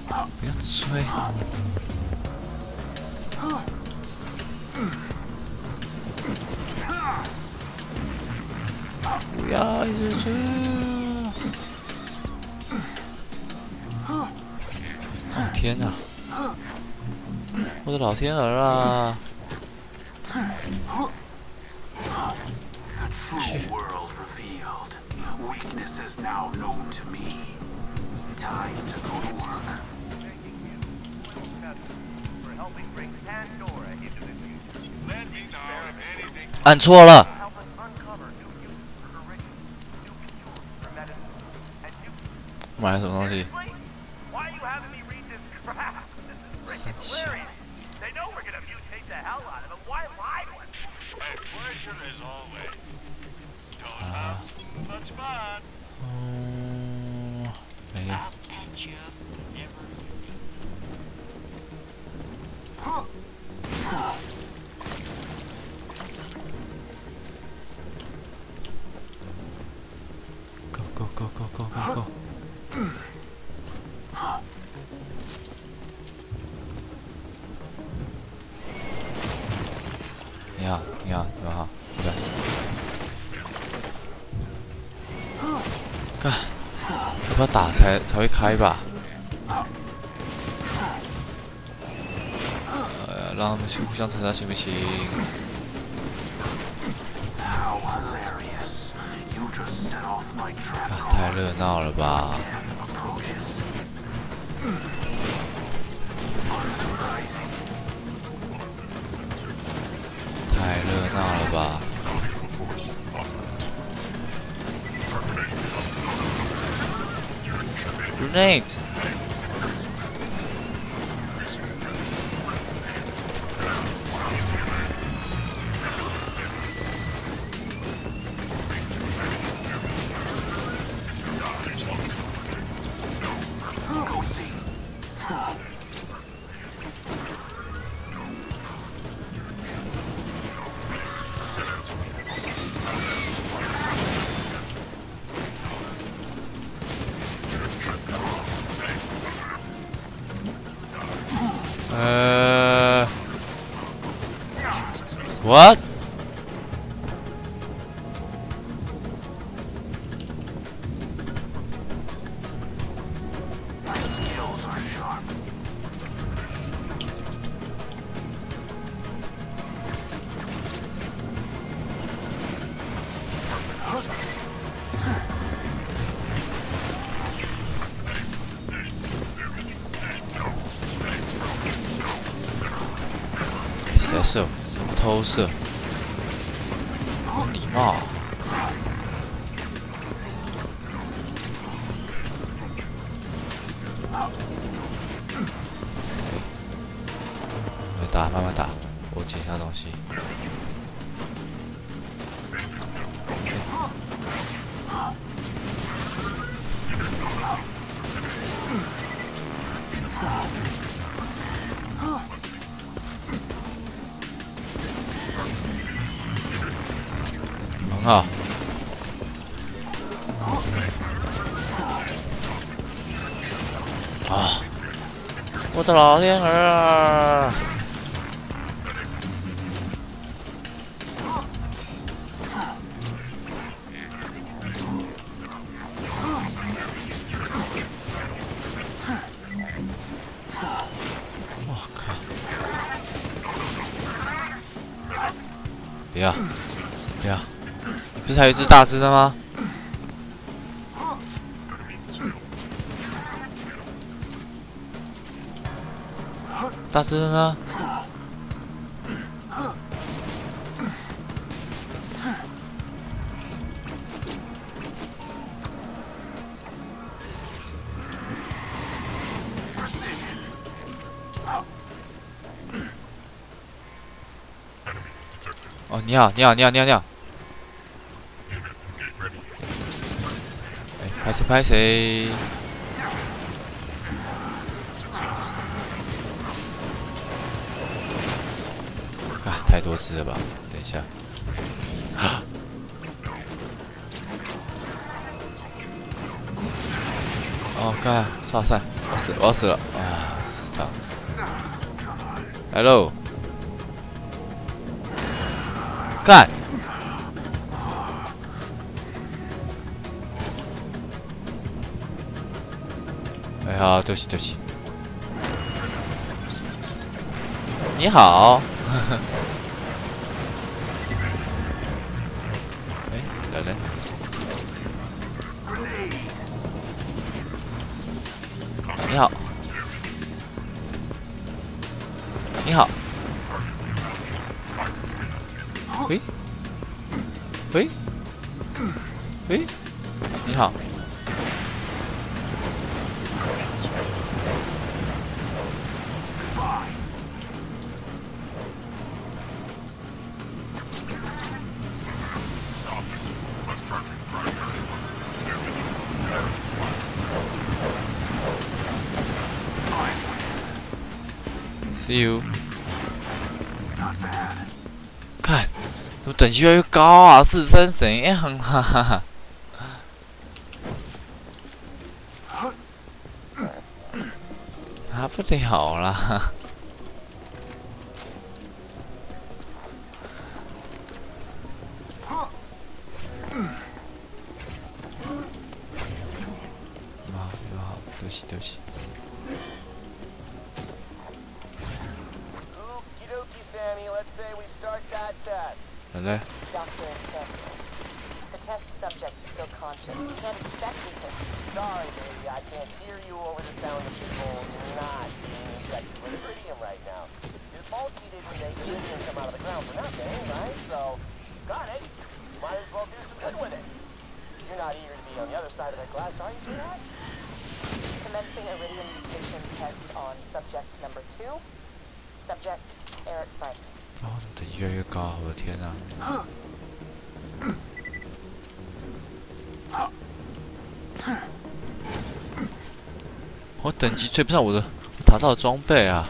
不要追。不要一直追啊！哦天哪！我的老天儿啊！The true world 买了什么东西？开吧？让他们去互相残杀行不行？太热闹了吧！太热闹了吧 grenades.，what？的老天儿啊！我靠！不要！不要！不是还有一只大只的吗？大只的呢？哦，你好，你好，你好，你好，你好。哎，拍谁拍谁？太多只了吧？等一下。啊！哦，干，哇塞，我死，我要死了啊！来喽！干！哎呀，对不起对不起。你好。等级越来越高啊！四三怎样哈哈哈。拿不了啦。配不上我的塔造装备啊。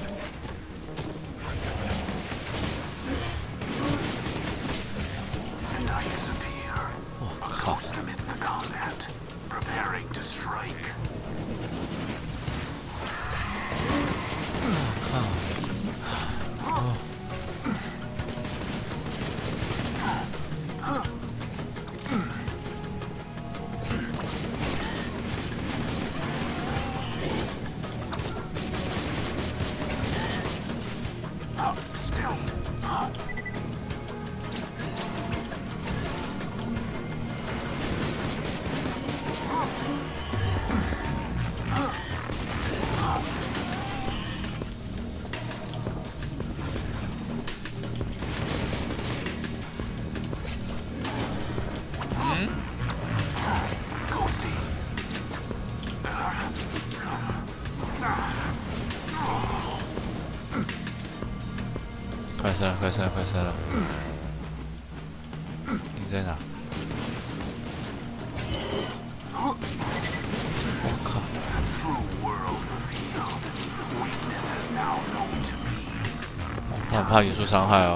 伤害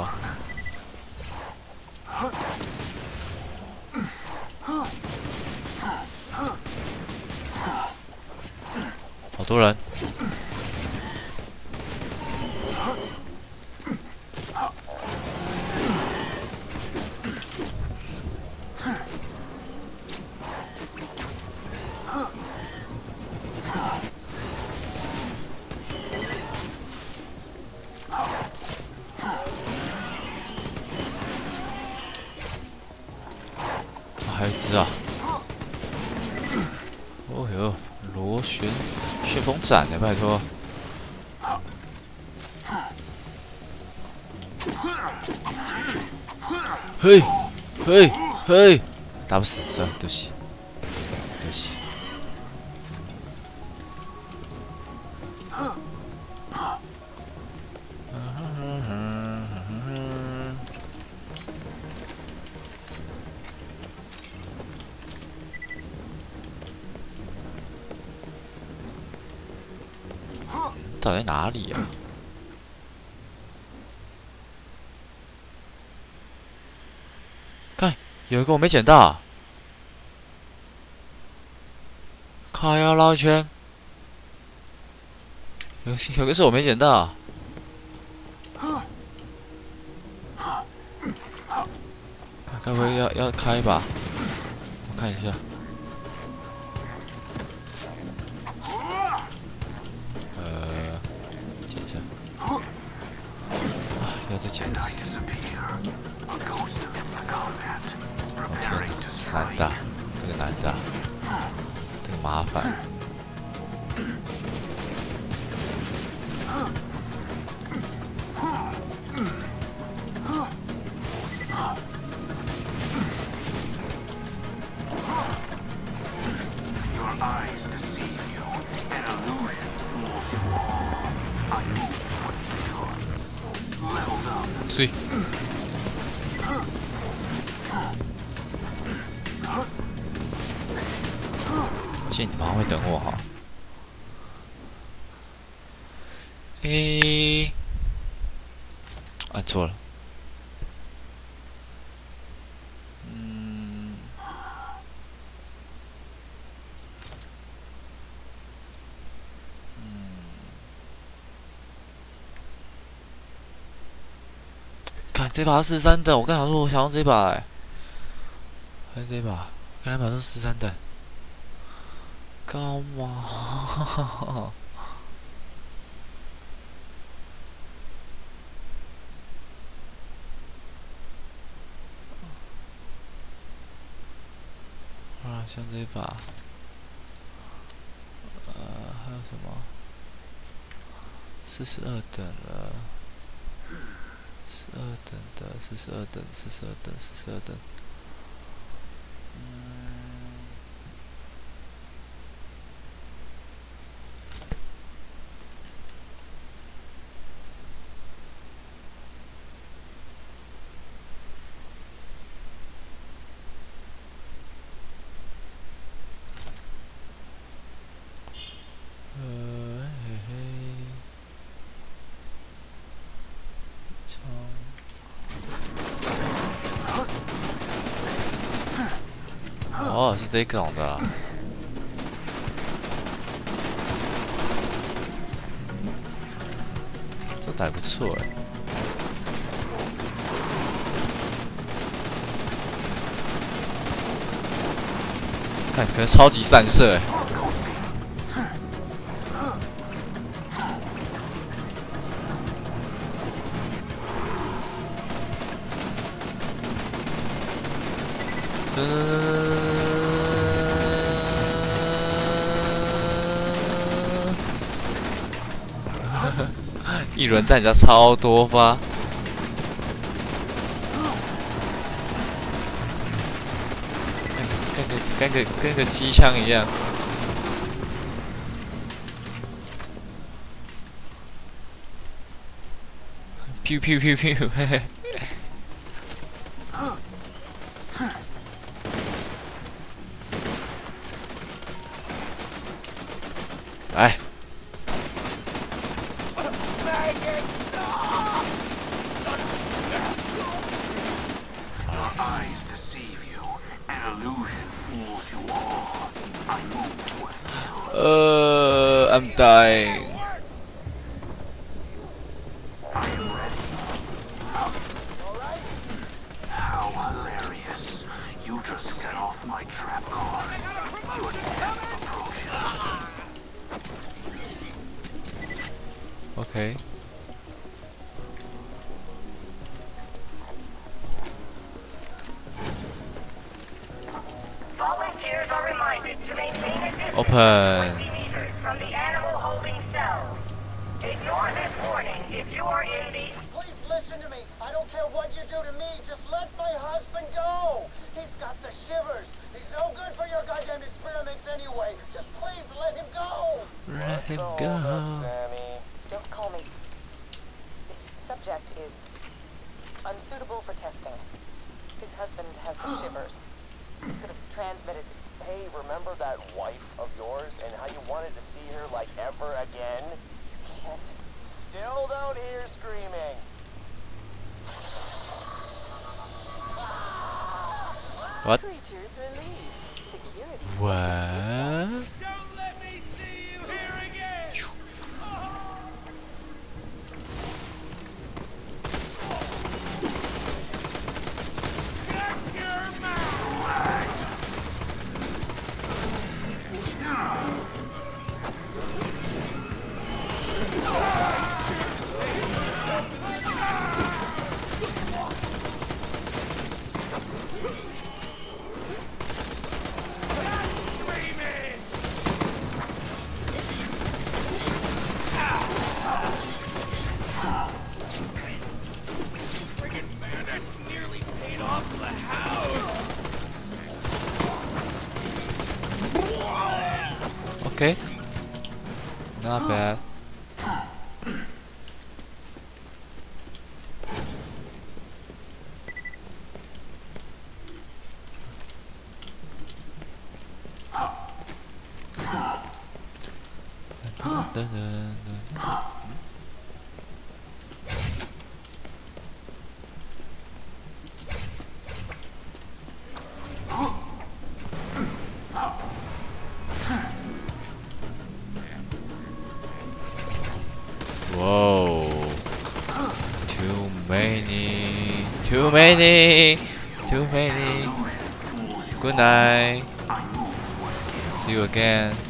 说嘿嘿嘿，打不死。我没捡到，开要绕一圈，有有个是我没捡到，啊，啊，该不会要要开吧？我看一下，呃，捡一下，啊，要再捡一。男的，这个男的，这个麻烦。对。会等我哈。哎按错了。嗯。看这把是十三的我刚想说我想用这把哎。还有这把刚才那把是十三的高吗？啊，像这一把，呃，还有什么？四十二等了，十二等的，四十二等，四十二等，四十二等，哦是这种的，这打不错哎。看，可能超级散射哎。本弹夹超多发跟个跟个跟个机枪一样。Pppp 嘿嘿。many, too many. Good night. See you again.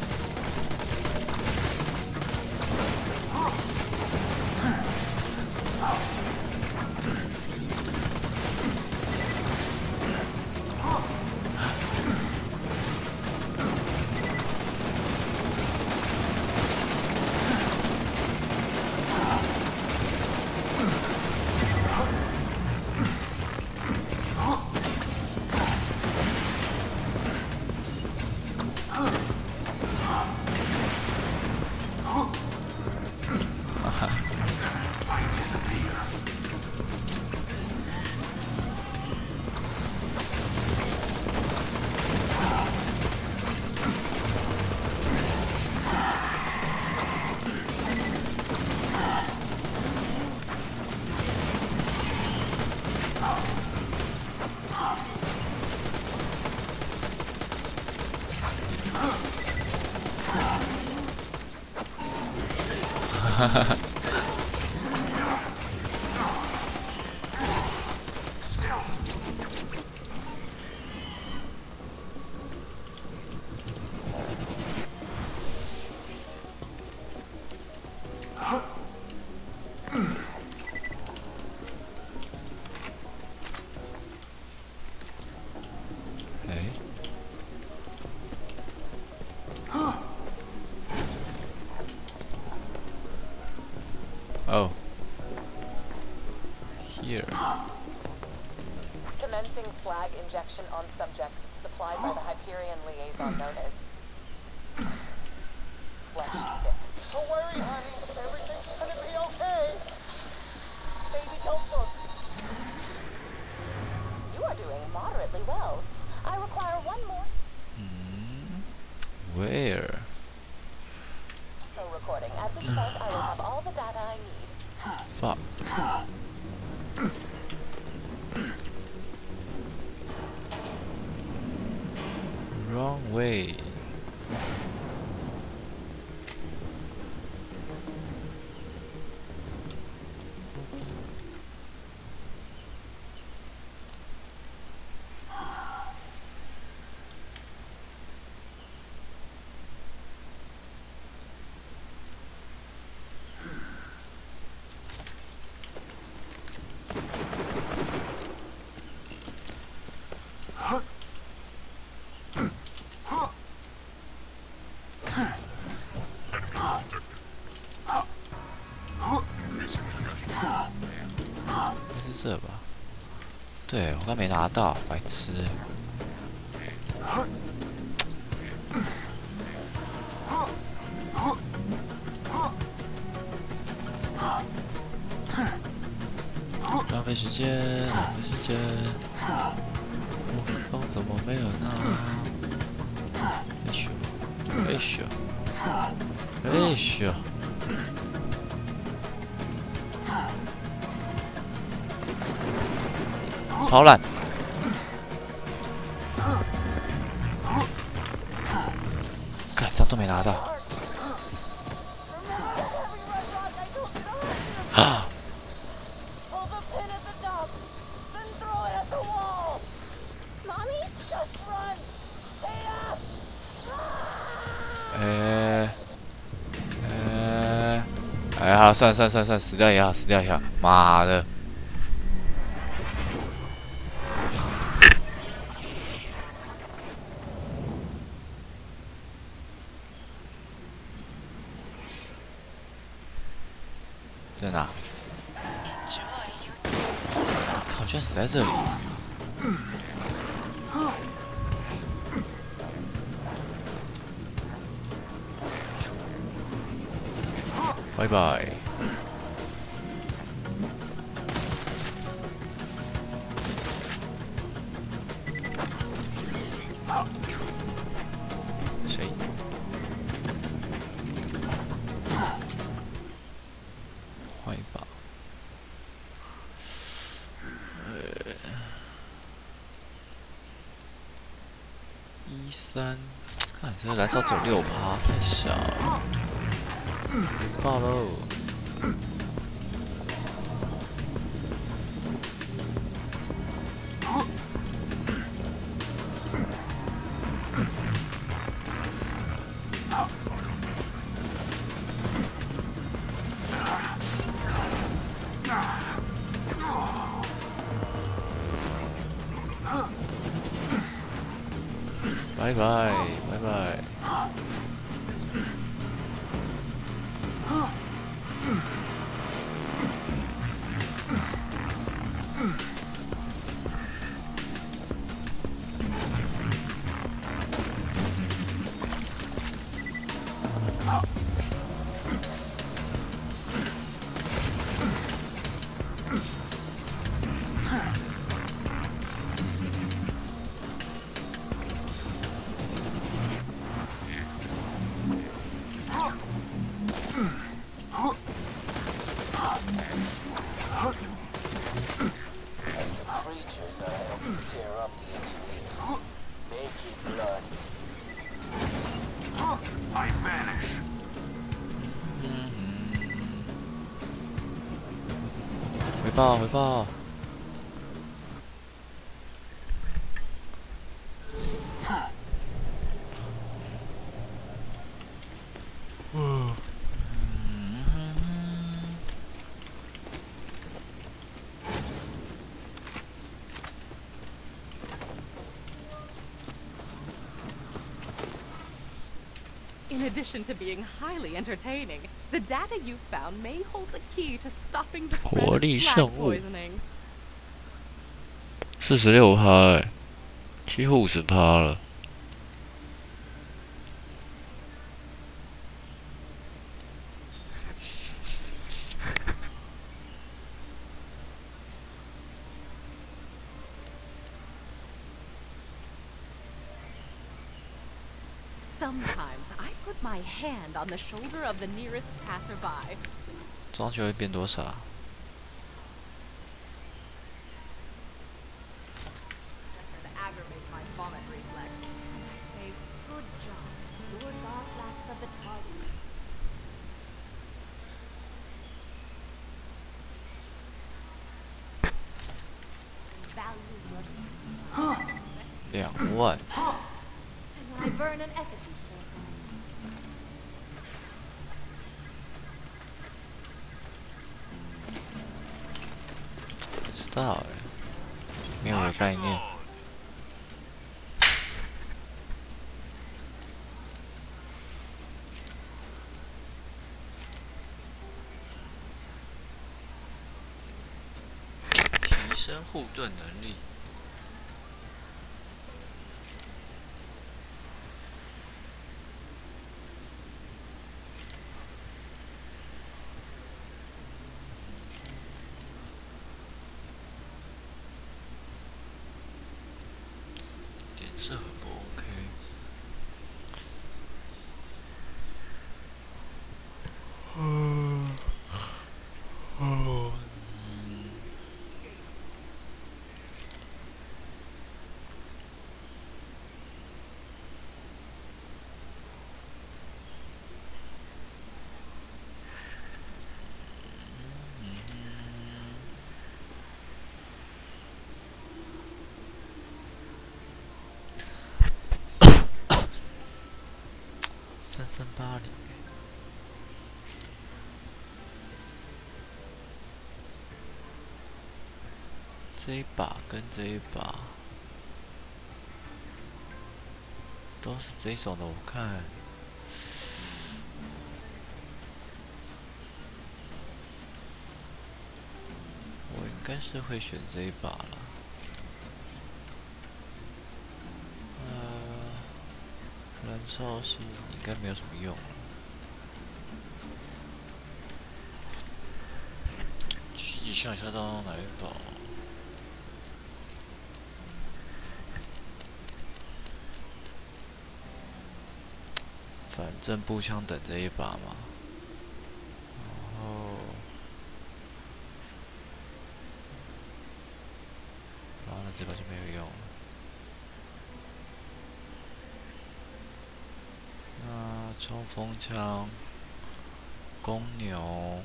on subject. 这吧，对，我刚没拿到白痴。好懒。哎，这都没拿到。哎。哎，好，算了算了算了，死掉也好，死掉也好，妈的。pheasant. Bye bye. 要走六趴太小了。爆喽 ball. In addition to being highly entertaining, 活力胜物，四十六嗨，几乎五十趴了。on the shoulder of the nearest passerby. 装修会变多少 提升护盾能力。点射很不 OK。嗯，哦，嗯。三三八零，这一把跟这一把都是这种的，我看。我应该是会选这一把了。呃，燃烧系应该没有什么用了。具体想一下到哪一把？正步枪等这一把嘛。然后，然后那这把就没有用了。那冲锋枪、公牛、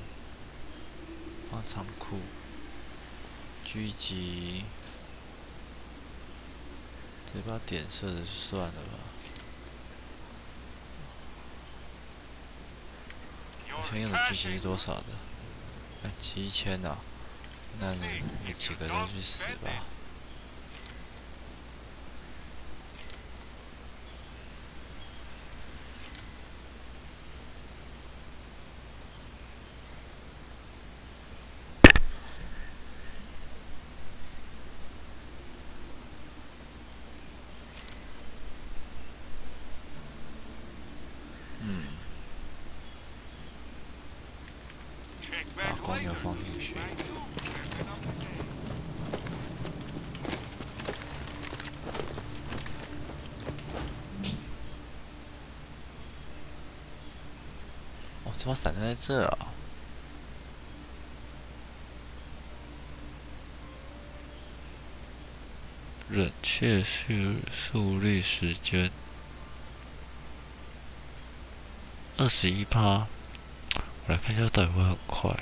放仓库、狙击，这把点射的算了吧。朋友的狙击是多少的？哎，七千呐！那你你几个都去死吧！嗯，把公牛放进去。哦，这把伞在这啊！冷却速速率时间二十一趴，我来看一下到底会不会很快。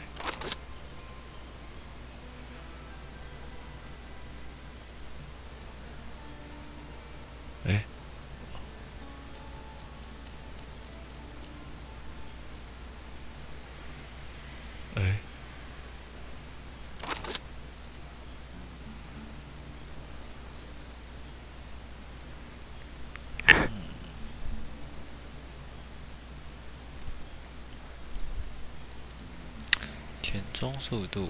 速度。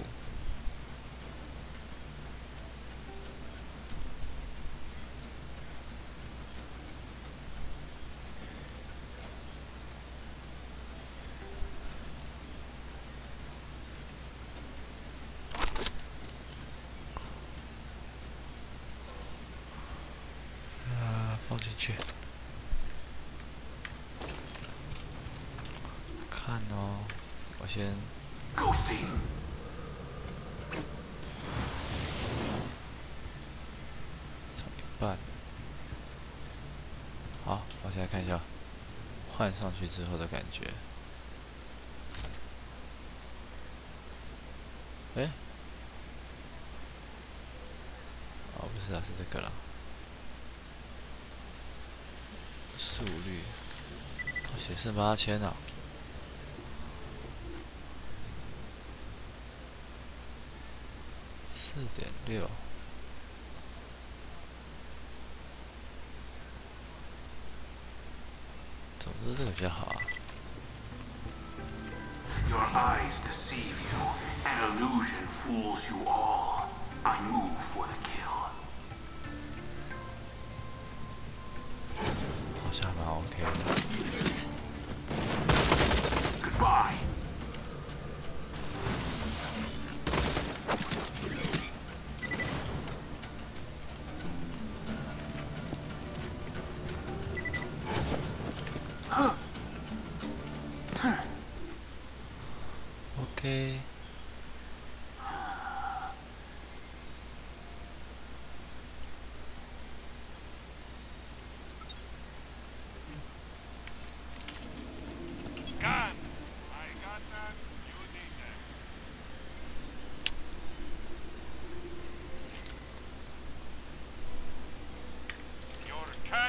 啊，放进去。看哦，我先 Ghosty. 唱一半。好，我现在看一下换上去之后的感觉。哎、哦，不是啊，是这个了。速率，它写是八千啊。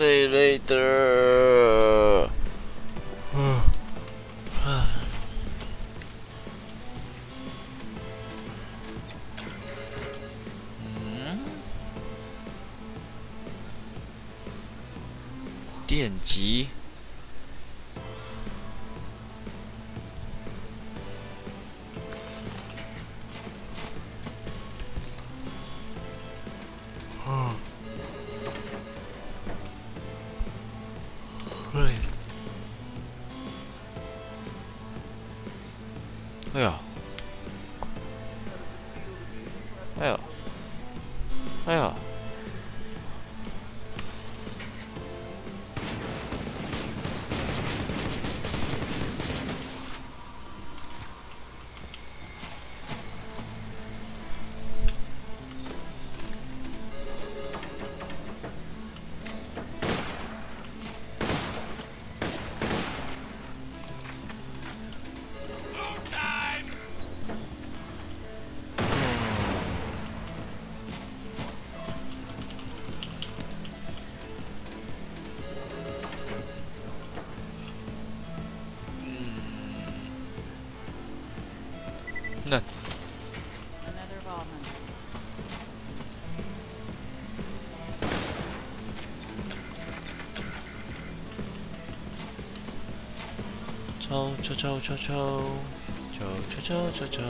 day later. 抽抽抽抽抽，抽抽抽抽抽。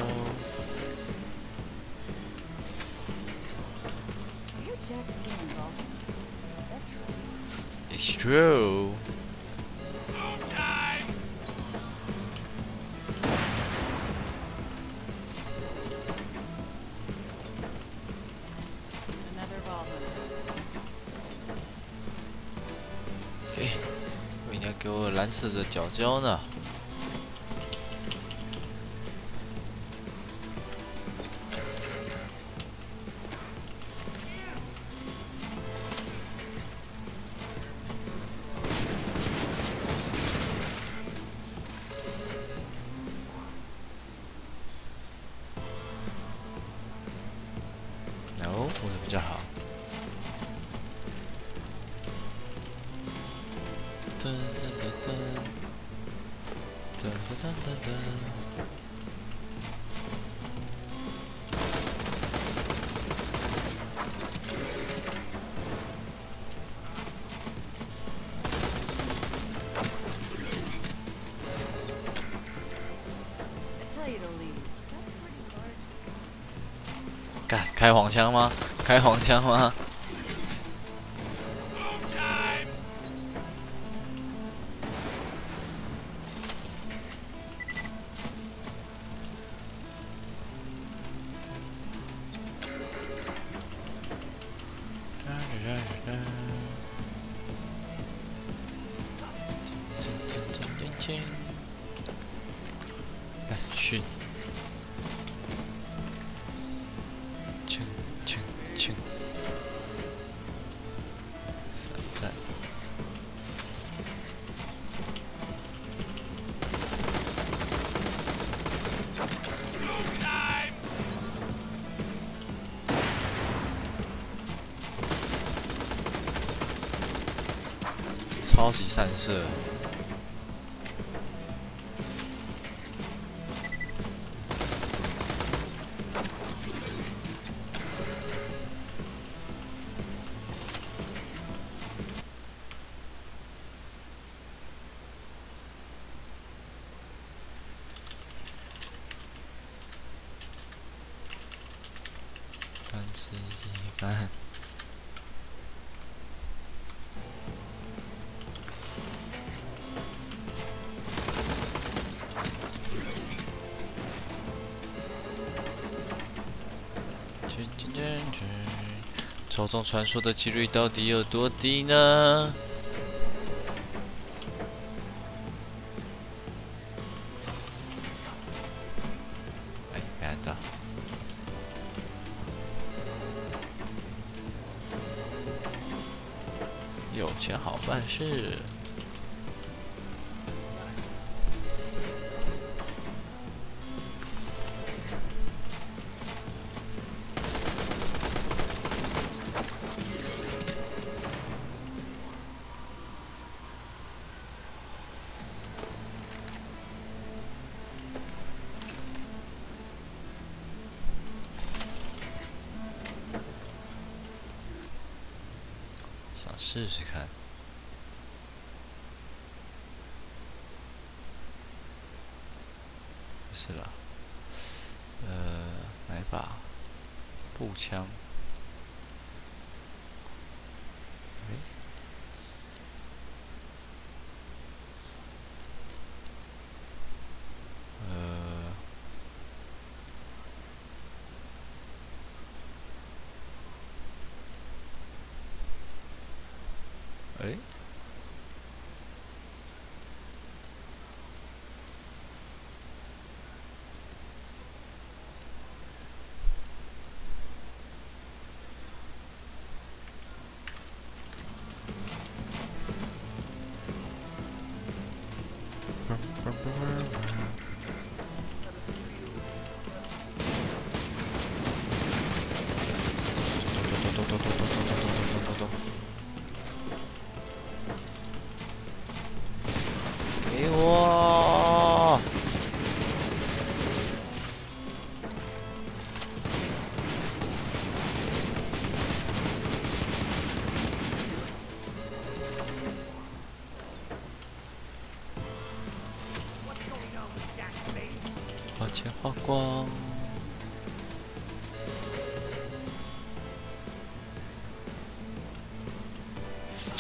Your Jack's getting involved. That's It's true. Another Volman. 嘿，为你要给我蓝色的角胶呢。 枪吗？开黄枪吗？中传说的几率到底有多低呢？哎，没按到。有钱好办事。试试看。是了，呃，哪一把？步枪。door.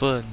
fun.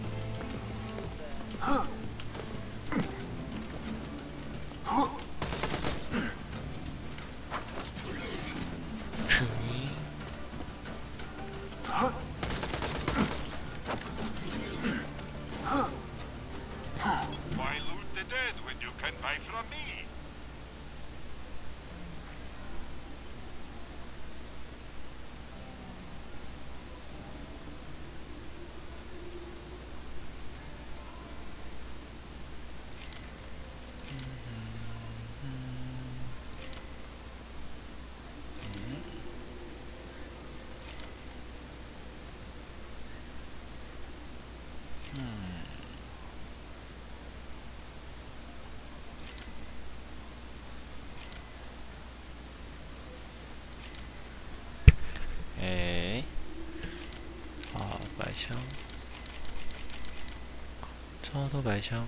嗯。好白枪超多白枪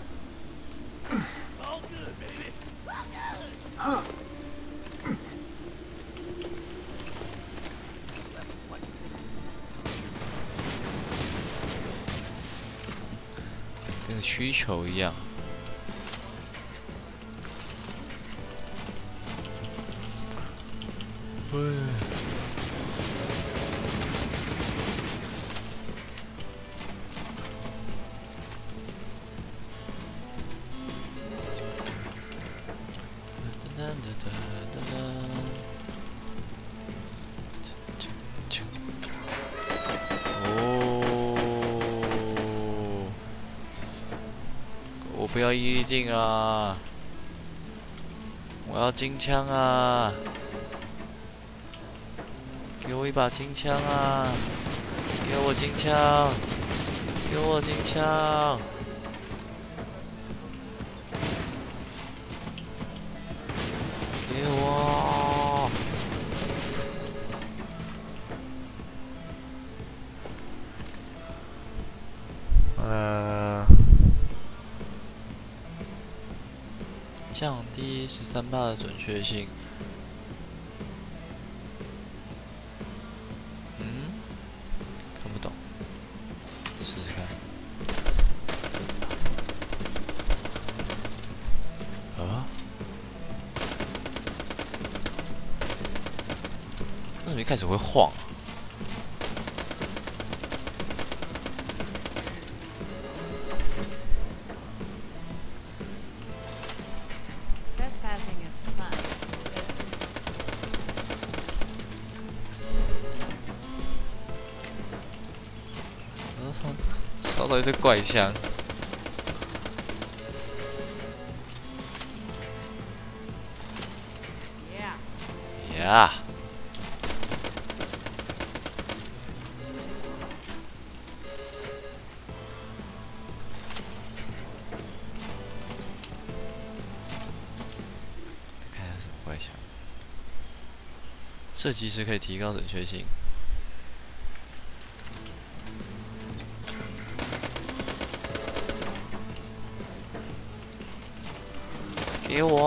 需求一样。不一定啊！我要金枪啊！给我一把金枪啊！给我金枪！给我金枪！三八的准确性。嗯？看不懂，试试看。啊？为什么一开始会晃到一堆怪枪。呀！看下什么怪枪？射击时可以提高准确性。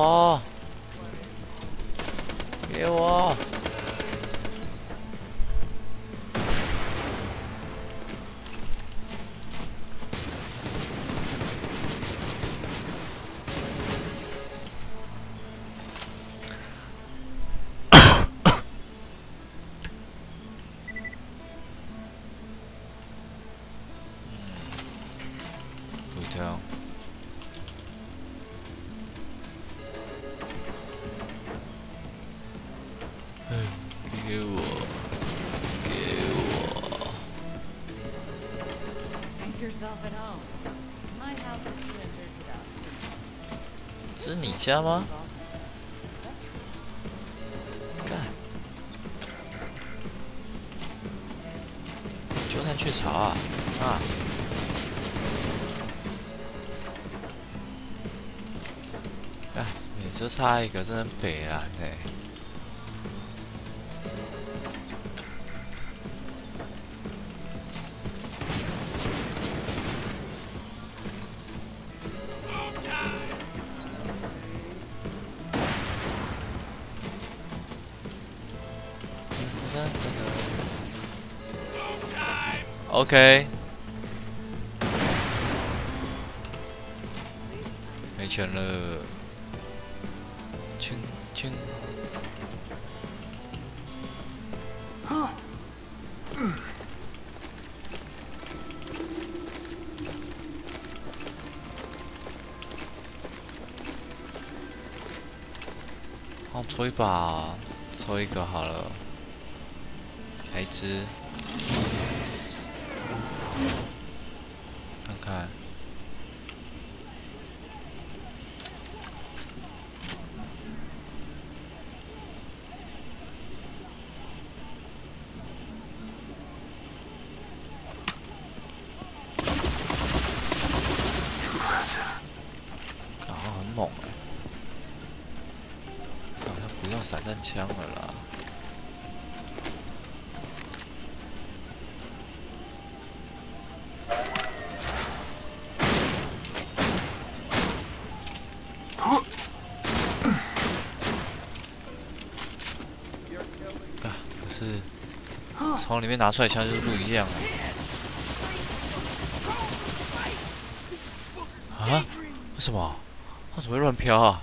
给家吗？干！就算去查啊！啊！干，也就差一个，真的北了哎、Okay. 从里面拿出来枪就是不一样啊！为什么？他怎么会乱飘？啊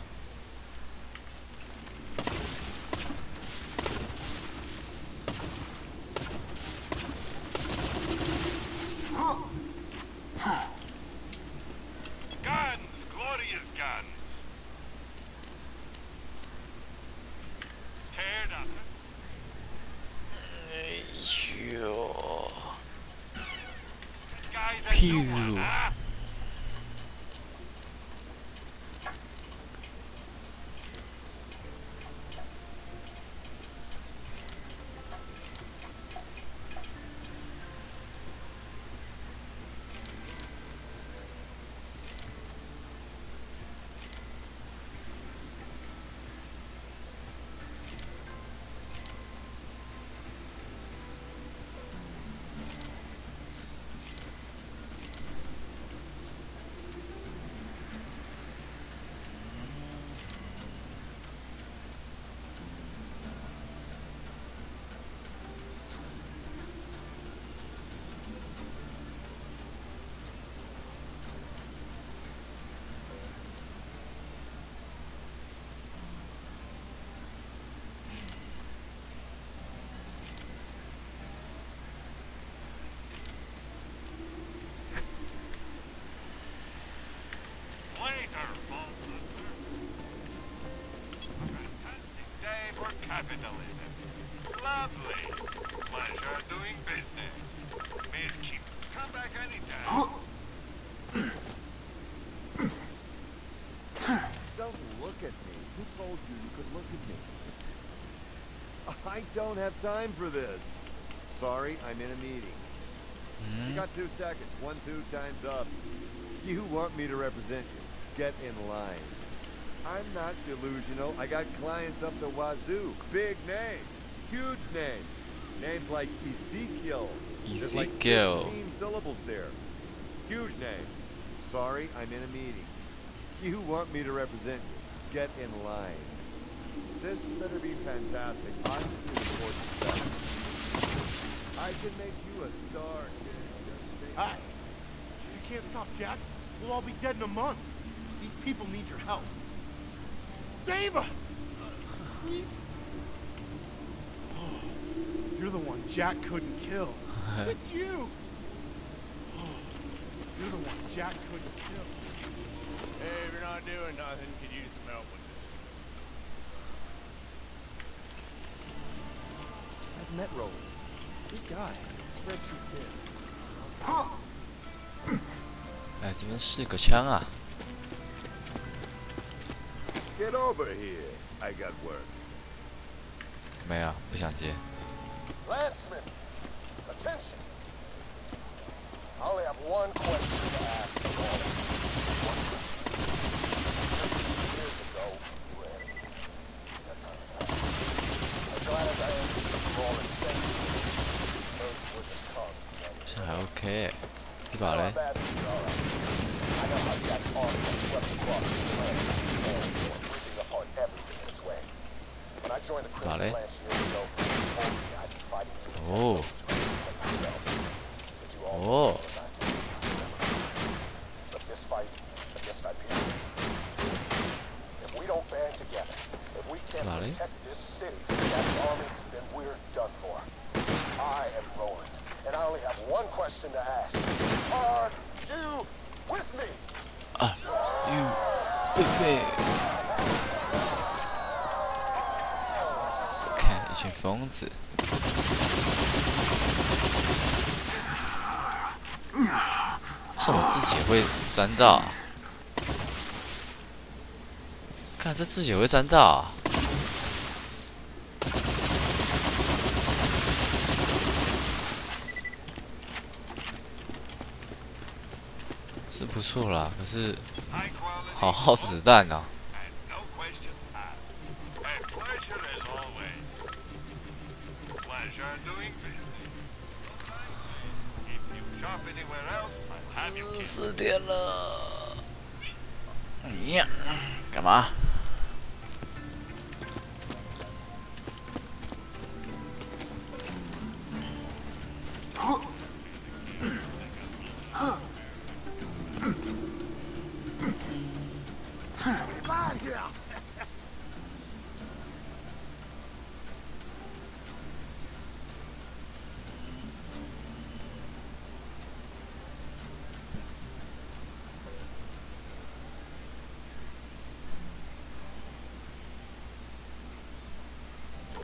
I don't have time for this. Sorry, I'm in a meeting. You hmm? got two seconds. One, two, time's up. You want me to represent you. Get in line. I'm not delusional. I got clients up the wazoo. Big names. Huge names. Names like Ezekiel. There's like Ezekiel. 15 syllables there. Huge name. Sorry, I'm in a meeting. You want me to represent you. Get in line. This better be fantastic. I'm an important step. I can make you a star, kid. Hi. If you can't stop Jack, we'll all be dead in a month. These people need your help. Save us! Please? Oh, you're the one Jack couldn't kill. it's you! Oh, you're the one Jack couldn't kill. Hey, if you're not doing nothing, could use some help with this. I've met Roland. Good guy. Spreadsheet kid. 哎，这边是个枪啊！ Get over here. I got work. 没有，不想接。 Lanceman, attention. I only have one question to ask the me. I'd be fighting too much to protect myself. But you all know what I do. But this fight against Hyperion, listen, if we don't band together, if we can't Vale. protect this city from Jack's army, question to ask. Are you with me? 啊，you with me。疯子。这我自己会沾到、看这自己会沾到、啊。是不错啦，可是好耗子弹啊！No question asked. A pleasure as always. Pleasure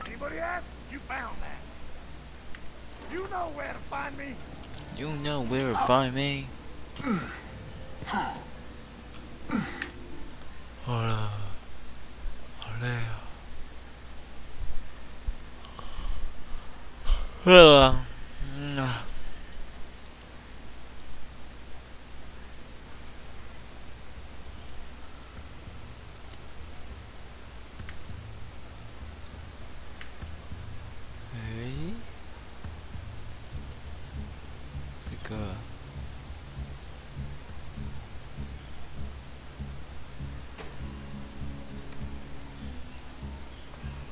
Anybody ask? You found that. You know where to find me. You know where to find me。好了，好累啊。饿了，嗯啊。诶，这个。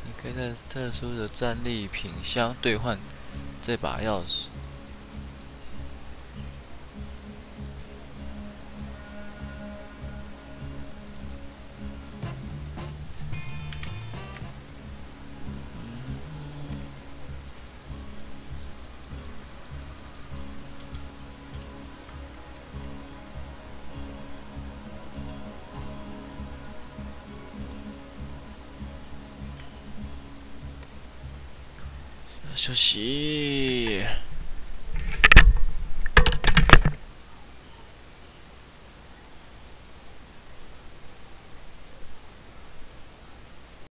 你可以收着战利品箱兑换这把钥匙。